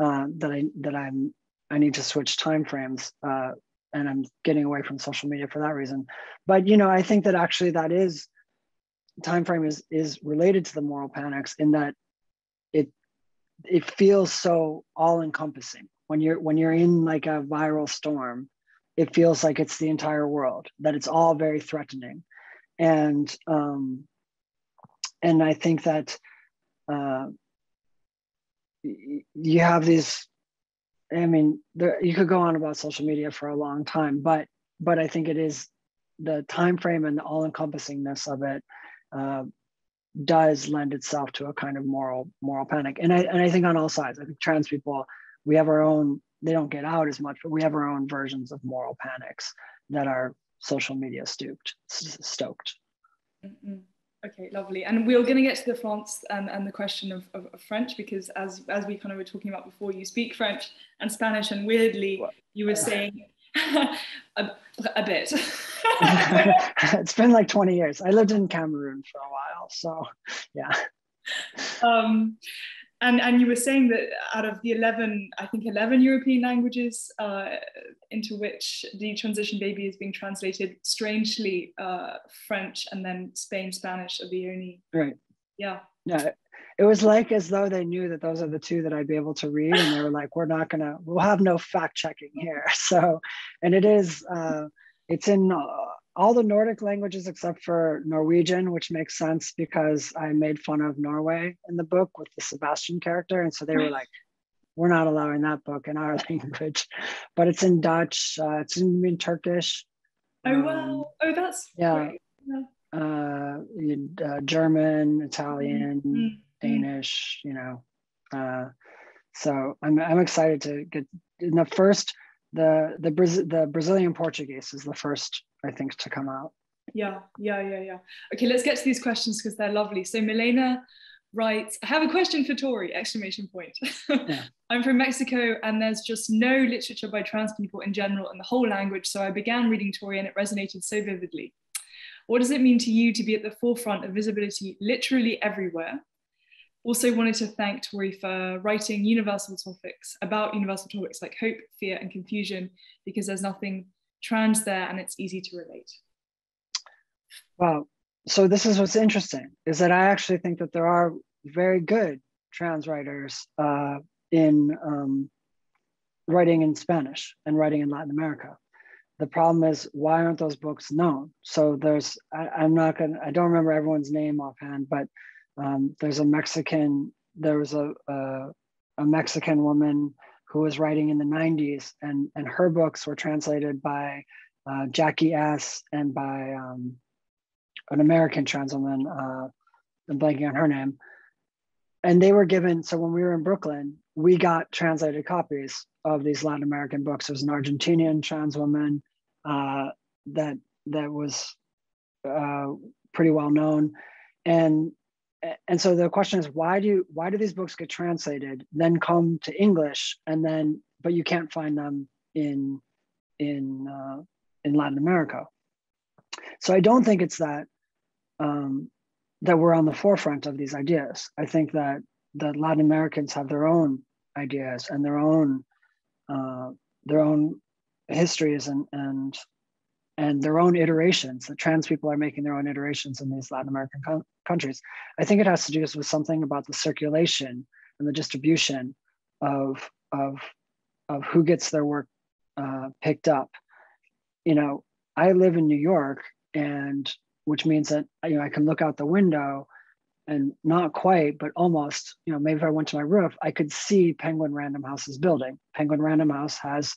uh, that i that i'm i need to switch time frames uh, and I'm getting away from social media for that reason. But you know, I think that actually that is time frame is is related to the moral panics in that it it feels so all encompassing when you're when you're in like a viral storm it feels like it's the entire world that it's all very threatening and um and i think that uh you have these I mean, there, you could go on about social media for a long time, but but I think it is the time frame and the all-encompassingness of it uh, does lend itself to a kind of moral moral panic. And I and I think on all sides, I think trans people we have our own. They don't get out as much, but we have our own versions of moral panics that are social media stoked. Stoked. Mm-hmm. Okay, lovely. And we're going to get to the France and, and the question of, of, of, French because as as we kind of were talking about before, you speak French and Spanish, and weirdly, you were saying a, a bit. it's been like 20 years. I lived in Cameroon for a while, so yeah. Um, and and you were saying that out of the 11 i think 11 european languages uh, into which Detransition Baby is being translated strangely uh, french and then spain spanish are the only right. Yeah. Yeah. It was like as though they knew that those are the two that i'd be able to read and they were like we're not gonna we'll have no fact checking here. So and it is uh, it's in all the Nordic languages except for Norwegian, which makes sense because I made fun of Norway in the book with the Sebastian character. And so they were like, we're not allowing that book in our language, but it's in Dutch, uh, it's in, in Turkish. Oh, um, wow. Oh, that's yeah. yeah. Uh, uh, German, Italian, mm-hmm. Danish, you know. Uh, so I'm, I'm excited to get in the first the the Braz- the Brazilian Portuguese is the first I think to come out. Yeah, yeah, yeah, yeah. Okay, let's get to these questions because they're lovely. So Milena writes, I have a question for Torrey, exclamation point. Yeah. I'm from Mexico and there's just no literature by trans people in general in the whole language. So I began reading Torrey and it resonated so vividly. What does it mean to you to be at the forefront of visibility literally everywhere? Also wanted to thank Torrey for writing universal topics about universal topics like hope, fear, and confusion, because there's nothing trans there and it's easy to relate. Wow. So this is what's interesting is that I actually think that there are very good trans writers uh, in um, writing in Spanish and writing in Latin America. The problem is why aren't those books known? So there's I, am not gonna I don't remember everyone's name offhand, but um, there's a Mexican, there was a, a, a, Mexican woman who was writing in the 90s, and, and her books were translated by uh, Jackie S. and by um, an American trans woman, uh, I'm blanking on her name. And they were given, so when we were in Brooklyn, we got translated copies of these Latin American books. There's an Argentinian trans woman uh, that that was uh, pretty well known, and and so the question is why do why do these books get translated then come to english and then but you can't find them in in uh, in latin america? So i don't think it's that um, that we're on the forefront of these ideas. I think that that latin americans have their own ideas and their own uh, their own histories and and and their own iterations. The trans people are making their own iterations in these Latin American co- countries. I think it has to do with something about the circulation and the distribution of of of who gets their work uh, picked up. You know, I live in New York, and which means that you know I can look out the window and not quite, but almost, you know, maybe if I went to my roof, I could see Penguin Random House's building. Penguin Random House has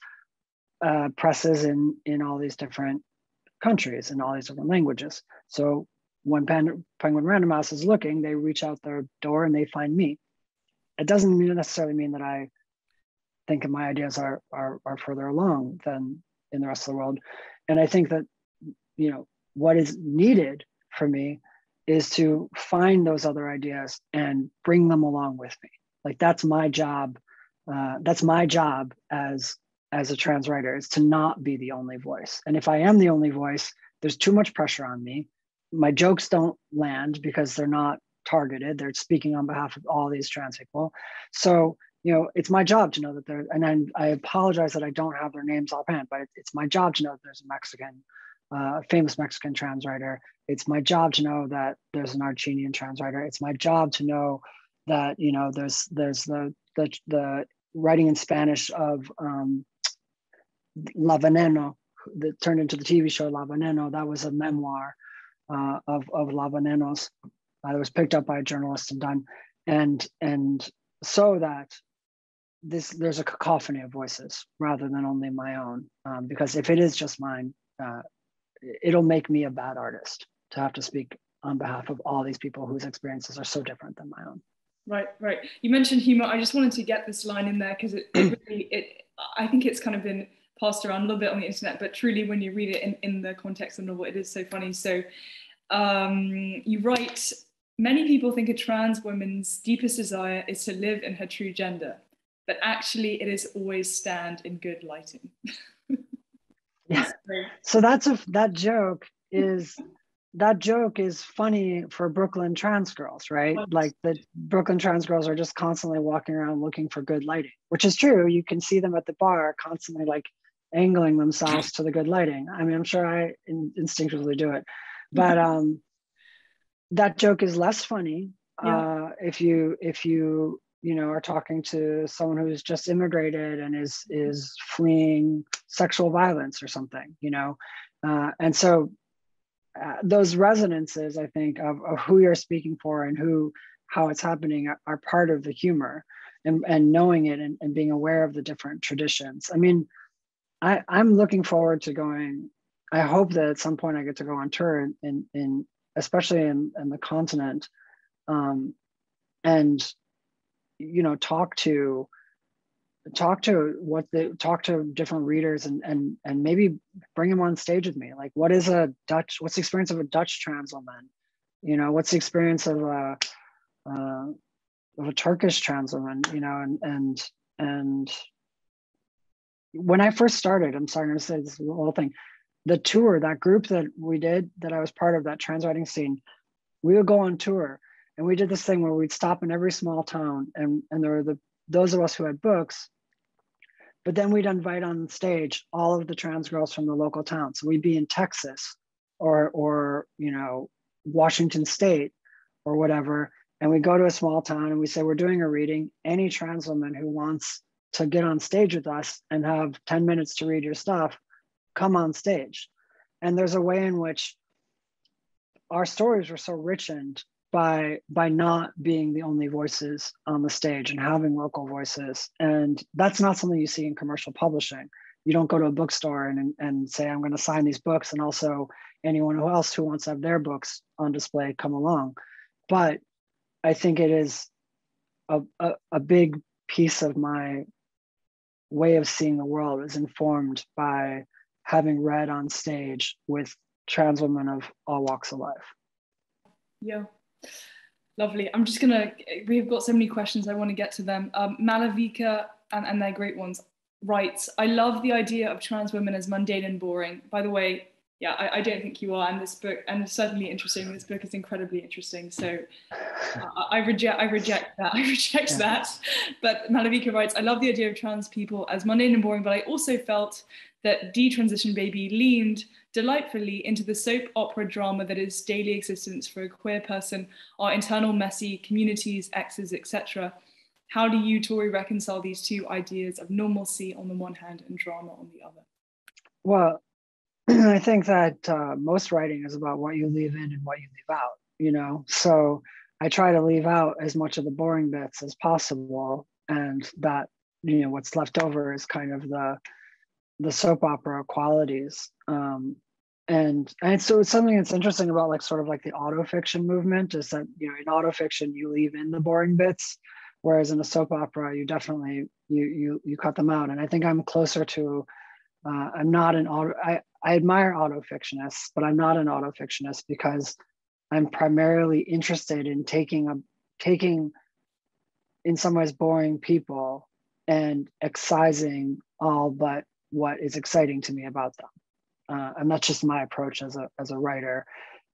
uh, presses in in all these different countries and all these different languages. So when Pen- Penguin Random House is looking, they reach out their door and they find me. It doesn't necessarily mean that I think my ideas are, are, are further along than in the rest of the world. And I think that, you know, what is needed for me is to find those other ideas and bring them along with me. Like that's my job. Uh, that's my job as as a trans writer is to not be the only voice. And if I am the only voice, there's too much pressure on me. My jokes don't land because they're not targeted. They're speaking on behalf of all these trans people. So, you know, it's my job to know that there, and I, I apologize that I don't have their names offhand, but it's my job to know that there's a Mexican, uh, famous Mexican trans writer. It's my job to know that there's an Argentinian trans writer. It's my job to know that, you know, there's, there's the, the, the writing in Spanish of um, La Veneno, that turned into the TV show La Veneno. That was a memoir uh, of, of La Venenos uh, that was picked up by a journalist and done. And, and so that this there's a cacophony of voices rather than only my own. Um, because if it is just mine, uh, it'll make me a bad artist to have to speak on behalf of all these people whose experiences are so different than my own. Right, right. You mentioned humor. I just wanted to get this line in there because it, it really, it, I think it's kind of been passed around a little bit on the internet, but truly when you read it in, in the context of the novel, it is so funny. So um, you write, many people think a trans woman's deepest desire is to live in her true gender, but actually it is always stand in good lighting. yeah. So that's a, that joke is that joke is funny for Brooklyn trans girls, right? Like the Brooklyn trans girls are just constantly walking around looking for good lighting, which is true. You can see them at the bar constantly like angling themselves to the good lighting. I mean, I'm sure I in, instinctively do it, but um, that joke is less funny yeah. uh, if you if you you know are talking to someone who's just immigrated and is is fleeing sexual violence or something, you know, uh, and so uh, those resonances, I think, of, of who you're speaking for and who how it's happening are, are part of the humor and, and knowing it and, and being aware of the different traditions. I mean, I, I'm looking forward to going. I hope that at some point I get to go on tour in, in, in especially in, in the continent, um, and you know talk to talk to what they talk to different readers and and and maybe bring them on stage with me like what is a dutch what's the experience of a dutch trans woman you know what's the experience of a uh, of a turkish trans woman you know and and and when i first started i'm sorry to say this whole thing the tour that group that we did that i was part of that trans writing scene we would go on tour and we did this thing where we'd stop in every small town and and there were the those of us who had books but then we'd invite on stage all of the trans girls from the local town. So we'd be in Texas or, or you know, Washington State or whatever. And we go to a small town and we say, we're doing a reading. Any trans woman who wants to get on stage with us and have 10 minutes to read your stuff, come on stage. And there's a way in which our stories were so richened by by not being the only voices on the stage and having local voices. And that's not something you see in commercial publishing. You don't go to a bookstore and, and say i'm going to sign these books and also anyone who else who wants to have their books on display come along. But i think it is a, a, a big piece of my way of seeing the world is informed by having read on stage with trans women of all walks of life yeah Lovely. I'm just gonna. We've got so many questions. I want to get to them. Um, Malavika and, and they're great ones. Writes. I love the idea of trans women as mundane and boring. By the way, yeah, I, I don't think you are. And this book, and certainly interesting. This book is incredibly interesting. So uh, I reject. I reject that. I reject yeah. that. But Malavika writes. I love the idea of trans people as mundane and boring, but I also felt that Detransition Baby leaned delightfully into the soap opera drama that is daily existence for a queer person, our internal messy communities, exes, etc. How do you, Torrey, reconcile these two ideas of normalcy on the one hand and drama on the other? Well, I think that uh, most writing is about what you leave in and what you leave out, you know? So I try to leave out as much of the boring bits as possible. And that, you know, what's left over is kind of the, the soap opera qualities. Um, and and so it's something that's interesting about like sort of like the autofiction movement is that you know in autofiction you leave in the boring bits, whereas in a soap opera you definitely you you you cut them out. And I think I'm closer to uh, I'm not an auto I, I admire autofictionists, but I'm not an autofictionist because I'm primarily interested in taking a taking in some ways boring people and excising all but what is exciting to me about them. Uh, and that's just my approach as a, as a writer.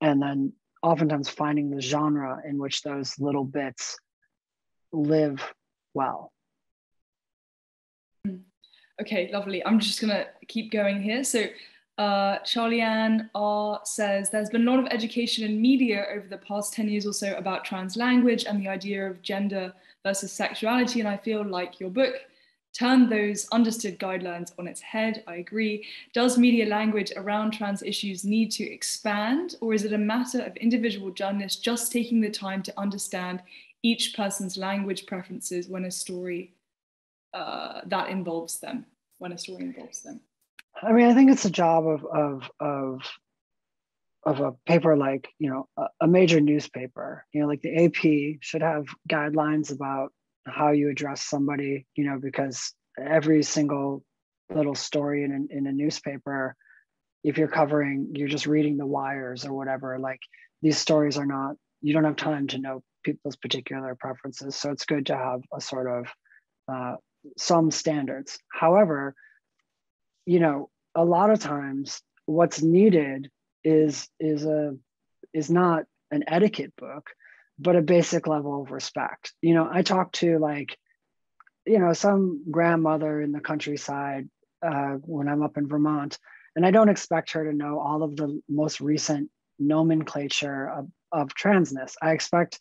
And then oftentimes finding the genre in which those little bits live well. Okay, lovely. I'm just gonna keep going here. So uh, R says there's been a lot of education in media over the past 10 years or so about trans language and the idea of gender versus sexuality. And I feel like your book turned those understood guidelines on its head. I agree. Does media language around trans issues need to expand, or is it a matter of individual journalists just taking the time to understand each person's language preferences when a story uh, that involves them? When a story involves them. I mean, I think it's a job of of of of a paper like you know a, a major newspaper. You know, like the AP should have guidelines about how you address somebody, you know, because every single little story in a, in a newspaper, if you're covering, you're just reading the wires or whatever, like these stories are not, you don't have time to know people's particular preferences. So it's good to have a sort of uh, some standards. However, you know, a lot of times what's needed is is a is not an etiquette book, but a basic level of respect. You know, I talk to like, you know, some grandmother in the countryside uh, when I'm up in Vermont, and I don't expect her to know all of the most recent nomenclature of, of transness. I expect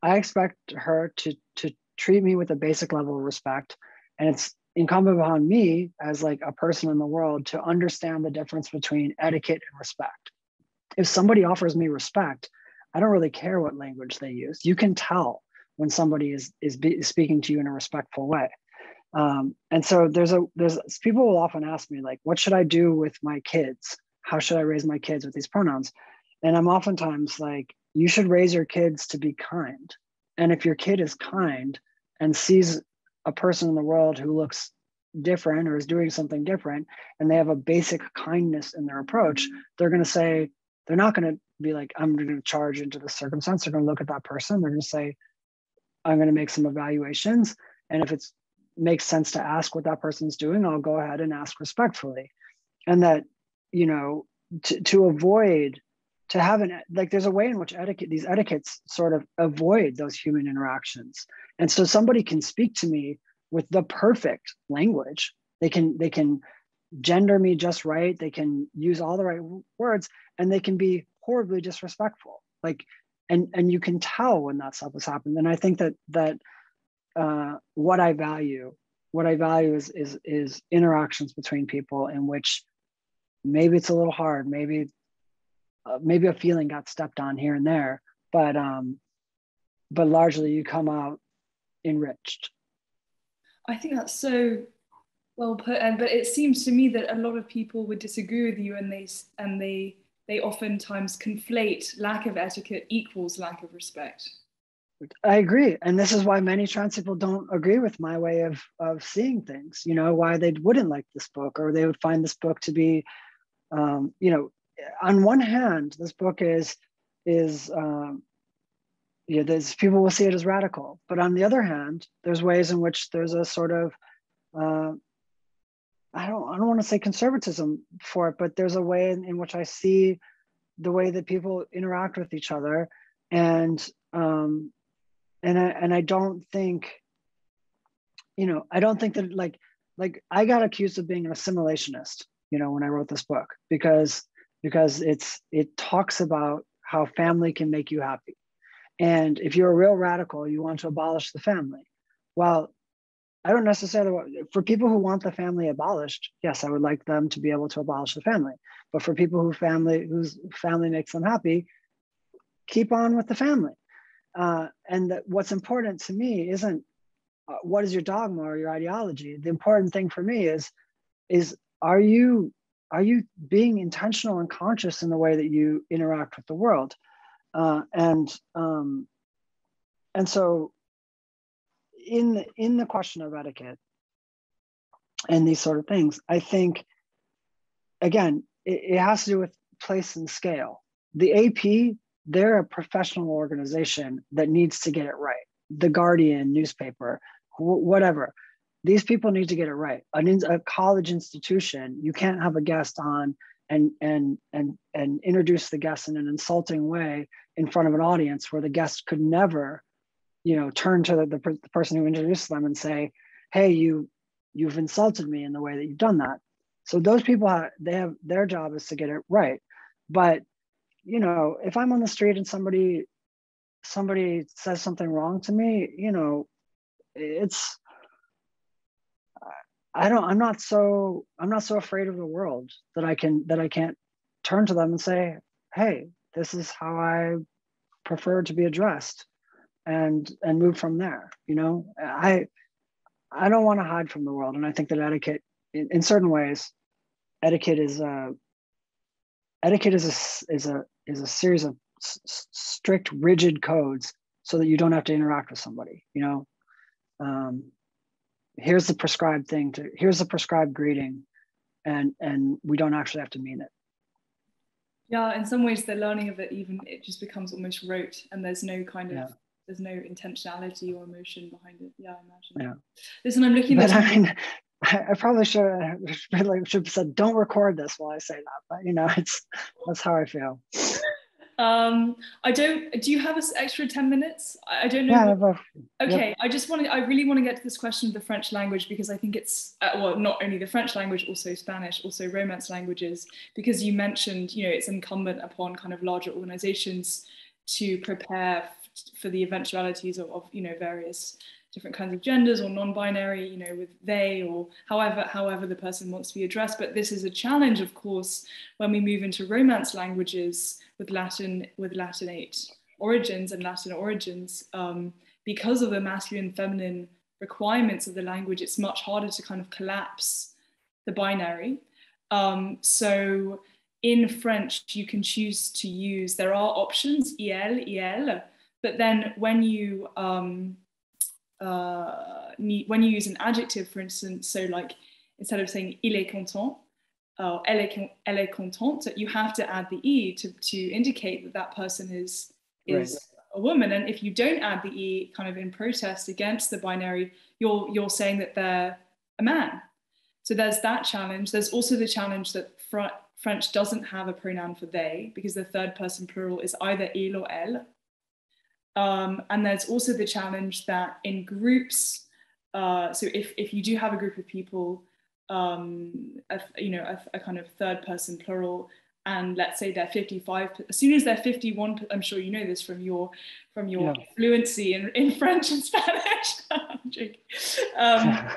I expect her to to treat me with a basic level of respect, and it's incumbent upon me as like a person in the world to understand the difference between etiquette and respect. If somebody offers me respect, I don't really care what language they use. You can tell when somebody is is be, speaking to you in a respectful way. Um, and so there's a there's people will often ask me like, what should I do with my kids? How should I raise my kids with these pronouns? And I'm oftentimes like, you should raise your kids to be kind. And if your kid is kind and sees a person in the world who looks different or is doing something different and they have a basic kindness in their approach, they're going to say, they're not going to be like, I'm going to charge into the circumstance. They're going to look at that person. They're going to say, I'm going to make some evaluations. And if it makes sense to ask what that person's doing, I'll go ahead and ask respectfully. And that, you know, to, to avoid to have an like there's a way in which etiquette these etiquettes sort of avoid those human interactions. And so somebody can speak to me with the perfect language. They can they can gender me just right. They can use all the right words and they can be horribly disrespectful. Like and and you can tell when that stuff has happened. And i think that that uh, what i value what i value is is is interactions between people in which maybe it's a little hard maybe uh, maybe a feeling got stepped on here and there, but um, but largely you come out enriched. I think that's so well put, and but it seems to me that a lot of people would disagree with you, and they and they they oftentimes conflate lack of etiquette equals lack of respect. I agree, and this is why many trans people don't agree with my way of of seeing things. You know, why they wouldn't like this book, or they would find this book to be, um, you know, on one hand, this book is is um, you know, there's people will see it as radical, but on the other hand, there's ways in which there's a sort of uh, I don't I don't want to say conservatism for it, but there's a way in, in, which I see the way that people interact with each other, and um, and I and I don't think, you know, I don't think that like like I got accused of being an assimilationist, you know, when I wrote this book because because it's it talks about how family can make you happy. And if you're a real radical, you want to abolish the family. Well, I don't necessarily want, for people who want the family abolished. Yes, I would like them to be able to abolish the family. But for people who family whose family makes them happy, keep on with the family. Uh, and that what's important to me isn't uh, what is your dogma or your ideology. The important thing for me is is are you are you being intentional and conscious in the way that you interact with the world? Uh, and um, and so in the, in the question of etiquette and these sort of things i think again it, it has to do with place and scale. The ap they're a professional organization that needs to get it right. The guardian newspaper wh- whatever these people need to get it right. An, a college institution, you can't have a guest on and and and and introduce the guest in an insulting way in front of an audience where the guest could never, you know, turn to the, the, the person who introduced them and say, "Hey, you you've insulted me in the way that you've done that." So those people have they have their job is to get it right. But you know, if I'm on the street and somebody somebody says something wrong to me, you know, it's I don't I'm not so I'm not so afraid of the world that I can that I can't turn to them and say, "Hey, this is how I prefer to be addressed." and and move from there, you know? I I don't want to hide from the world and I think that etiquette in, in certain ways etiquette is a etiquette is a is a is a series of s- strict rigid codes so that you don't have to interact with somebody, you know? Um, here's the prescribed thing to here's the prescribed greeting and and we don't actually have to mean it yeah in some ways the learning of it even it just becomes almost rote and there's no kind of yeah. there's no intentionality or emotion behind it yeah i imagine yeah listen i'm looking but at I, mean, I probably should should have said don't record this while I say that, but you know it's that's how I feel. Um, I don't. Do you have an extra ten minutes? I, I don't know. Yeah, what, okay, yep. I just want to. I really want to get to this question of the French language because I think it's uh, well, not only the French language, also Spanish, also Romance languages. Because you mentioned, you know, it's incumbent upon kind of larger organizations to prepare for the eventualities of, of you know various different kinds of genders or non-binary you know with they or however however the person wants to be addressed. But this is a challenge of course when we move into romance languages with latin with latinate origins and latin origins um, because of the masculine feminine requirements of the language it's much harder to kind of collapse the binary. Um, so in french you can choose to use there are options il il but then when you um, uh, need, when you use an adjective, for instance, so like instead of saying il est content, or elle est, elle est contente, you have to add the e to, to indicate that that person is is right. a woman. And if you don't add the e, kind of in protest against the binary, you're you're saying that they're a man. So there's that challenge. There's also the challenge that fr- French doesn't have a pronoun for they because the third person plural is either il or elle. Um, and there's also the challenge that in groups, uh, so if, if you do have a group of people, um, a, you know, a, a, kind of third person plural, and let's say they're 55, as soon as they're 51, I'm sure you know this from your from your yeah. fluency in, in French and Spanish. um,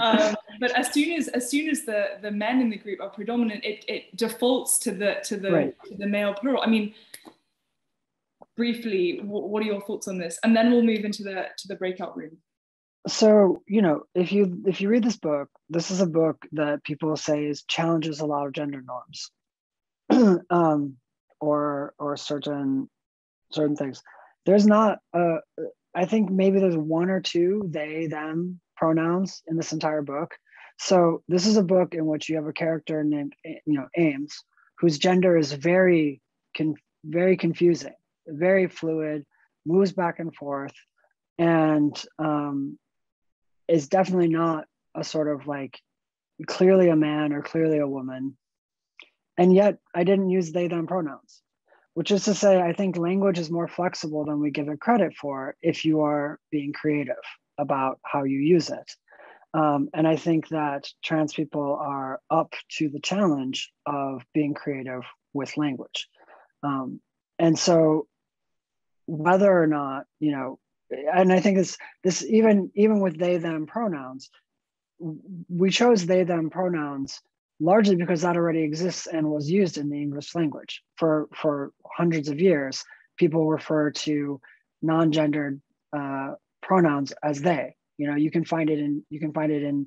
um, but as soon as as soon as the the men in the group are predominant, it, it defaults to the to the right. to the male plural. I mean, briefly, what are your thoughts on this? And then we'll move into the to the breakout room. So you know, if you if you read this book, this is a book that people say is challenges a lot of gender norms, um, or or certain certain things. There's not a. I think maybe there's one or two they them pronouns in this entire book. So this is a book in which you have a character named you know Ames, whose gender is very con- very confusing very fluid, moves back and forth, and um, is definitely not a sort of like clearly a man or clearly a woman. And yet I didn't use they them pronouns, which is to say, I think language is more flexible than we give it credit for if you are being creative about how you use it. Um, and I think that trans people are up to the challenge of being creative with language. Um, and so whether or not you know and i think this this even even with they them pronouns we chose they them pronouns largely because that already exists and was used in the english language. For for hundreds of years people refer to non-gendered uh, pronouns as they. You know you can find it in you can find it in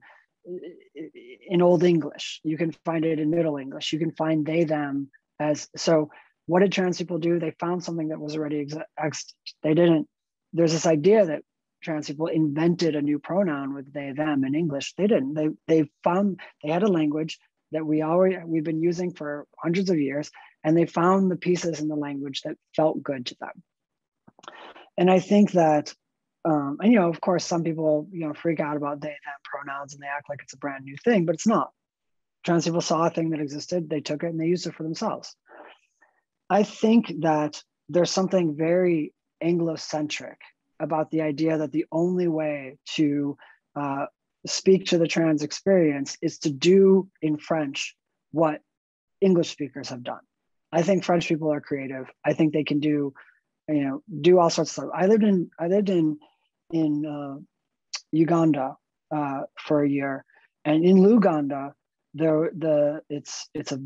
in old english. You can find it in middle english. You can find they them as so what did trans people do? They found something that was already extant. They didn't, there's this idea that trans people invented a new pronoun with they, them in English. They didn't. They, they found, they had a language that we already, we've been using for hundreds of years, and they found the pieces in the language that felt good to them. And I think that, um, and you know, of course, some people, you know, freak out about they, them pronouns and they act like it's a brand new thing, but it's not. Trans people saw a thing that existed, they took it and they used it for themselves. I think that there's something very Anglo-centric about the idea that the only way to uh, speak to the trans experience is to do in French what English speakers have done. I think French people are creative. I think they can do, you know, do all sorts of stuff. I lived in I lived in in uh, Uganda uh, for a year, and in Luganda, there the it's it's a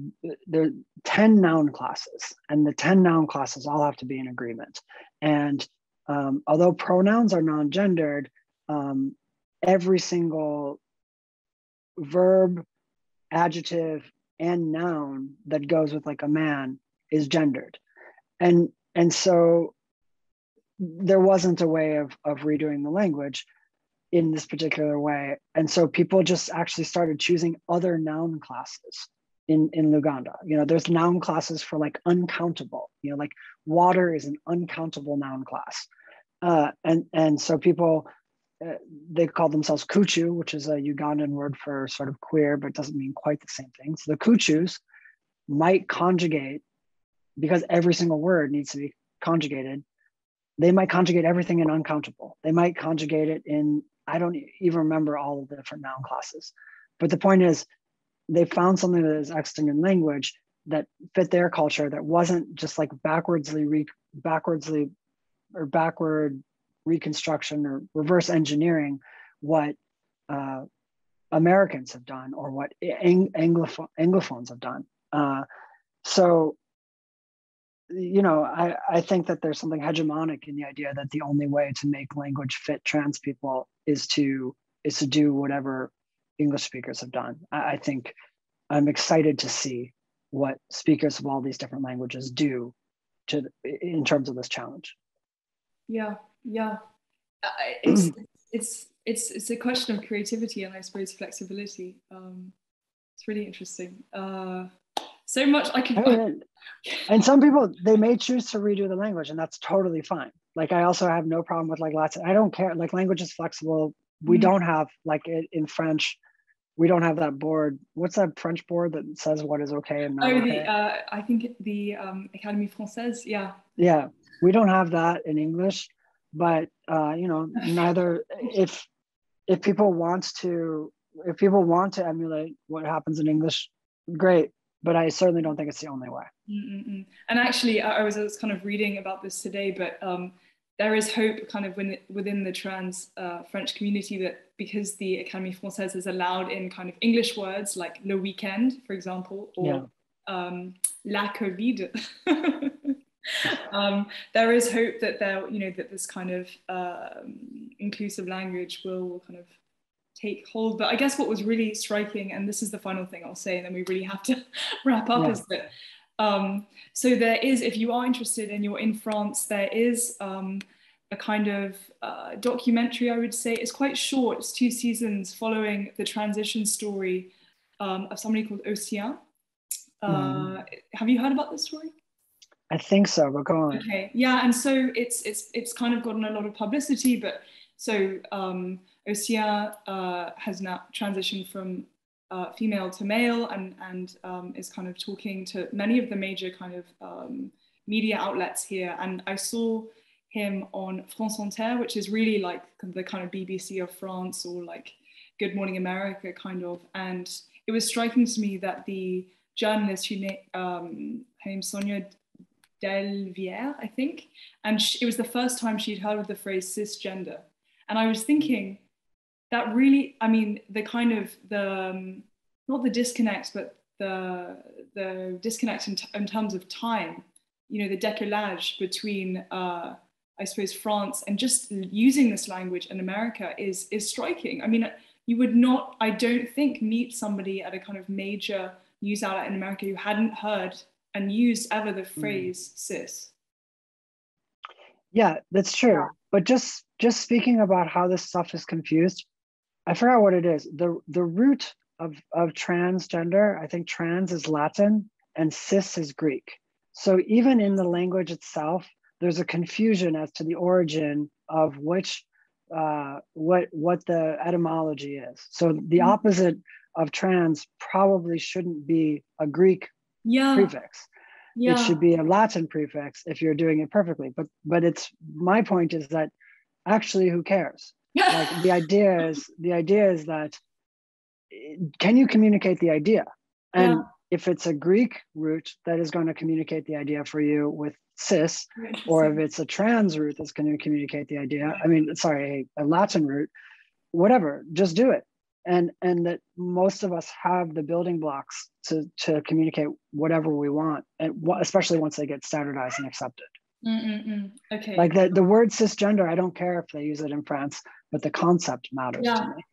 there are 10 noun classes and the 10 noun classes all have to be in agreement. And um, although pronouns are non-gendered um, every single verb adjective and noun that goes with like a man is gendered. And and so there wasn't a way of of redoing the language in this particular way. And so people just actually started choosing other noun classes in, in Luganda. You know, there's noun classes for like uncountable, you know, like water is an uncountable noun class. Uh, and, and so people, uh, they call themselves Kuchu, which is a Ugandan word for sort of queer, but doesn't mean quite the same thing. So the Kuchus might conjugate because every single word needs to be conjugated they might conjugate everything in uncountable they might conjugate it in i don't even remember all the different noun classes but the point is they found something that is extant in language that fit their culture that wasn't just like backwardsly re, backwardsly or backward reconstruction or reverse engineering what uh, Americans have done or what Ang- Anglophone, Anglophones have done. Uh, so, you know, I, I think that there's something hegemonic in the idea that the only way to make language fit trans people is to is to do whatever English speakers have done. I, I think I'm excited to see what speakers of all these different languages do to in terms of this challenge. Yeah, yeah, it's it's it's it's a question of creativity and I suppose flexibility. Um, it's really interesting. Uh, so much I can. and some people they may choose to redo the language, and that's totally fine. Like I also have no problem with like Latin. I don't care. Like language is flexible. We mm. don't have like it in French. We don't have that board. What's that French board that says what is okay and not oh, okay? the uh, I think the um, Académie Française. Yeah. Yeah, we don't have that in English, but uh, you know, neither if if people want to if people want to emulate what happens in English, great. But I certainly don't think it's the only way. Mm-mm-mm. And actually, I was, I was kind of reading about this today, but um, there is hope kind of within, within the trans uh, French community that because the Académie Française has allowed in kind of English words like le weekend, for example, or yeah. um, la COVID. um, there is hope that there, you know, that this kind of um, inclusive language will kind of take hold. But I guess what was really striking, and this is the final thing I'll say, and then we really have to wrap up, yeah. is that um, so there is, if you are interested and you're in France, there is um, a kind of uh, documentary, I would say. It's quite short, it's two seasons following the transition story um, of somebody called Océan. Uh, mm. Have you heard about this story? I think so, but go on. Okay, yeah, and so it's it's it's kind of gotten a lot of publicity, but so um, Océan uh, has now transitioned from uh, female to male and and um, is kind of talking to many of the major kind of um, media outlets here. And I saw him on France Inter, which is really like the kind of BBC of France or like Good Morning America kind of. And it was striking to me that the journalist who um, her name's Sonia Devillers, I think. And she, it was the first time she'd heard of the phrase cisgender. And I was thinking that really, I mean, the kind of the, um, not the disconnect, but the, the disconnect in, in, terms of time, you know, the décalage between, uh, I suppose, France and just using this language in America is, is striking. I mean, you would not, I don't think, meet somebody at a kind of major news outlet in America who hadn't heard and used ever the hmm. phrase mm. cis. Yeah, that's true. Yeah. But just just speaking about how this stuff is confused, I forgot what it is. The the root of, of transgender, I think trans is Latin and cis is Greek. So even in the language itself, there's a confusion as to the origin of which uh, what what the etymology is. So the mm. opposite of trans probably shouldn't be a Greek yeah. prefix. Yeah. It should be a Latin prefix if you're doing it perfectly. But but it's my point is that actually who cares? like the idea is the idea is that can you communicate the idea? And yeah. if it's a Greek root that is going to communicate the idea for you with cis, or if it's a trans root that's going to communicate the idea, I mean, sorry, a Latin root, whatever, just do it and and that most of us have the building blocks to to communicate whatever we want and especially once they get standardized and accepted Mm-mm-mm. okay like the, the word cisgender i don't care if they use it in france but the concept matters yeah. to me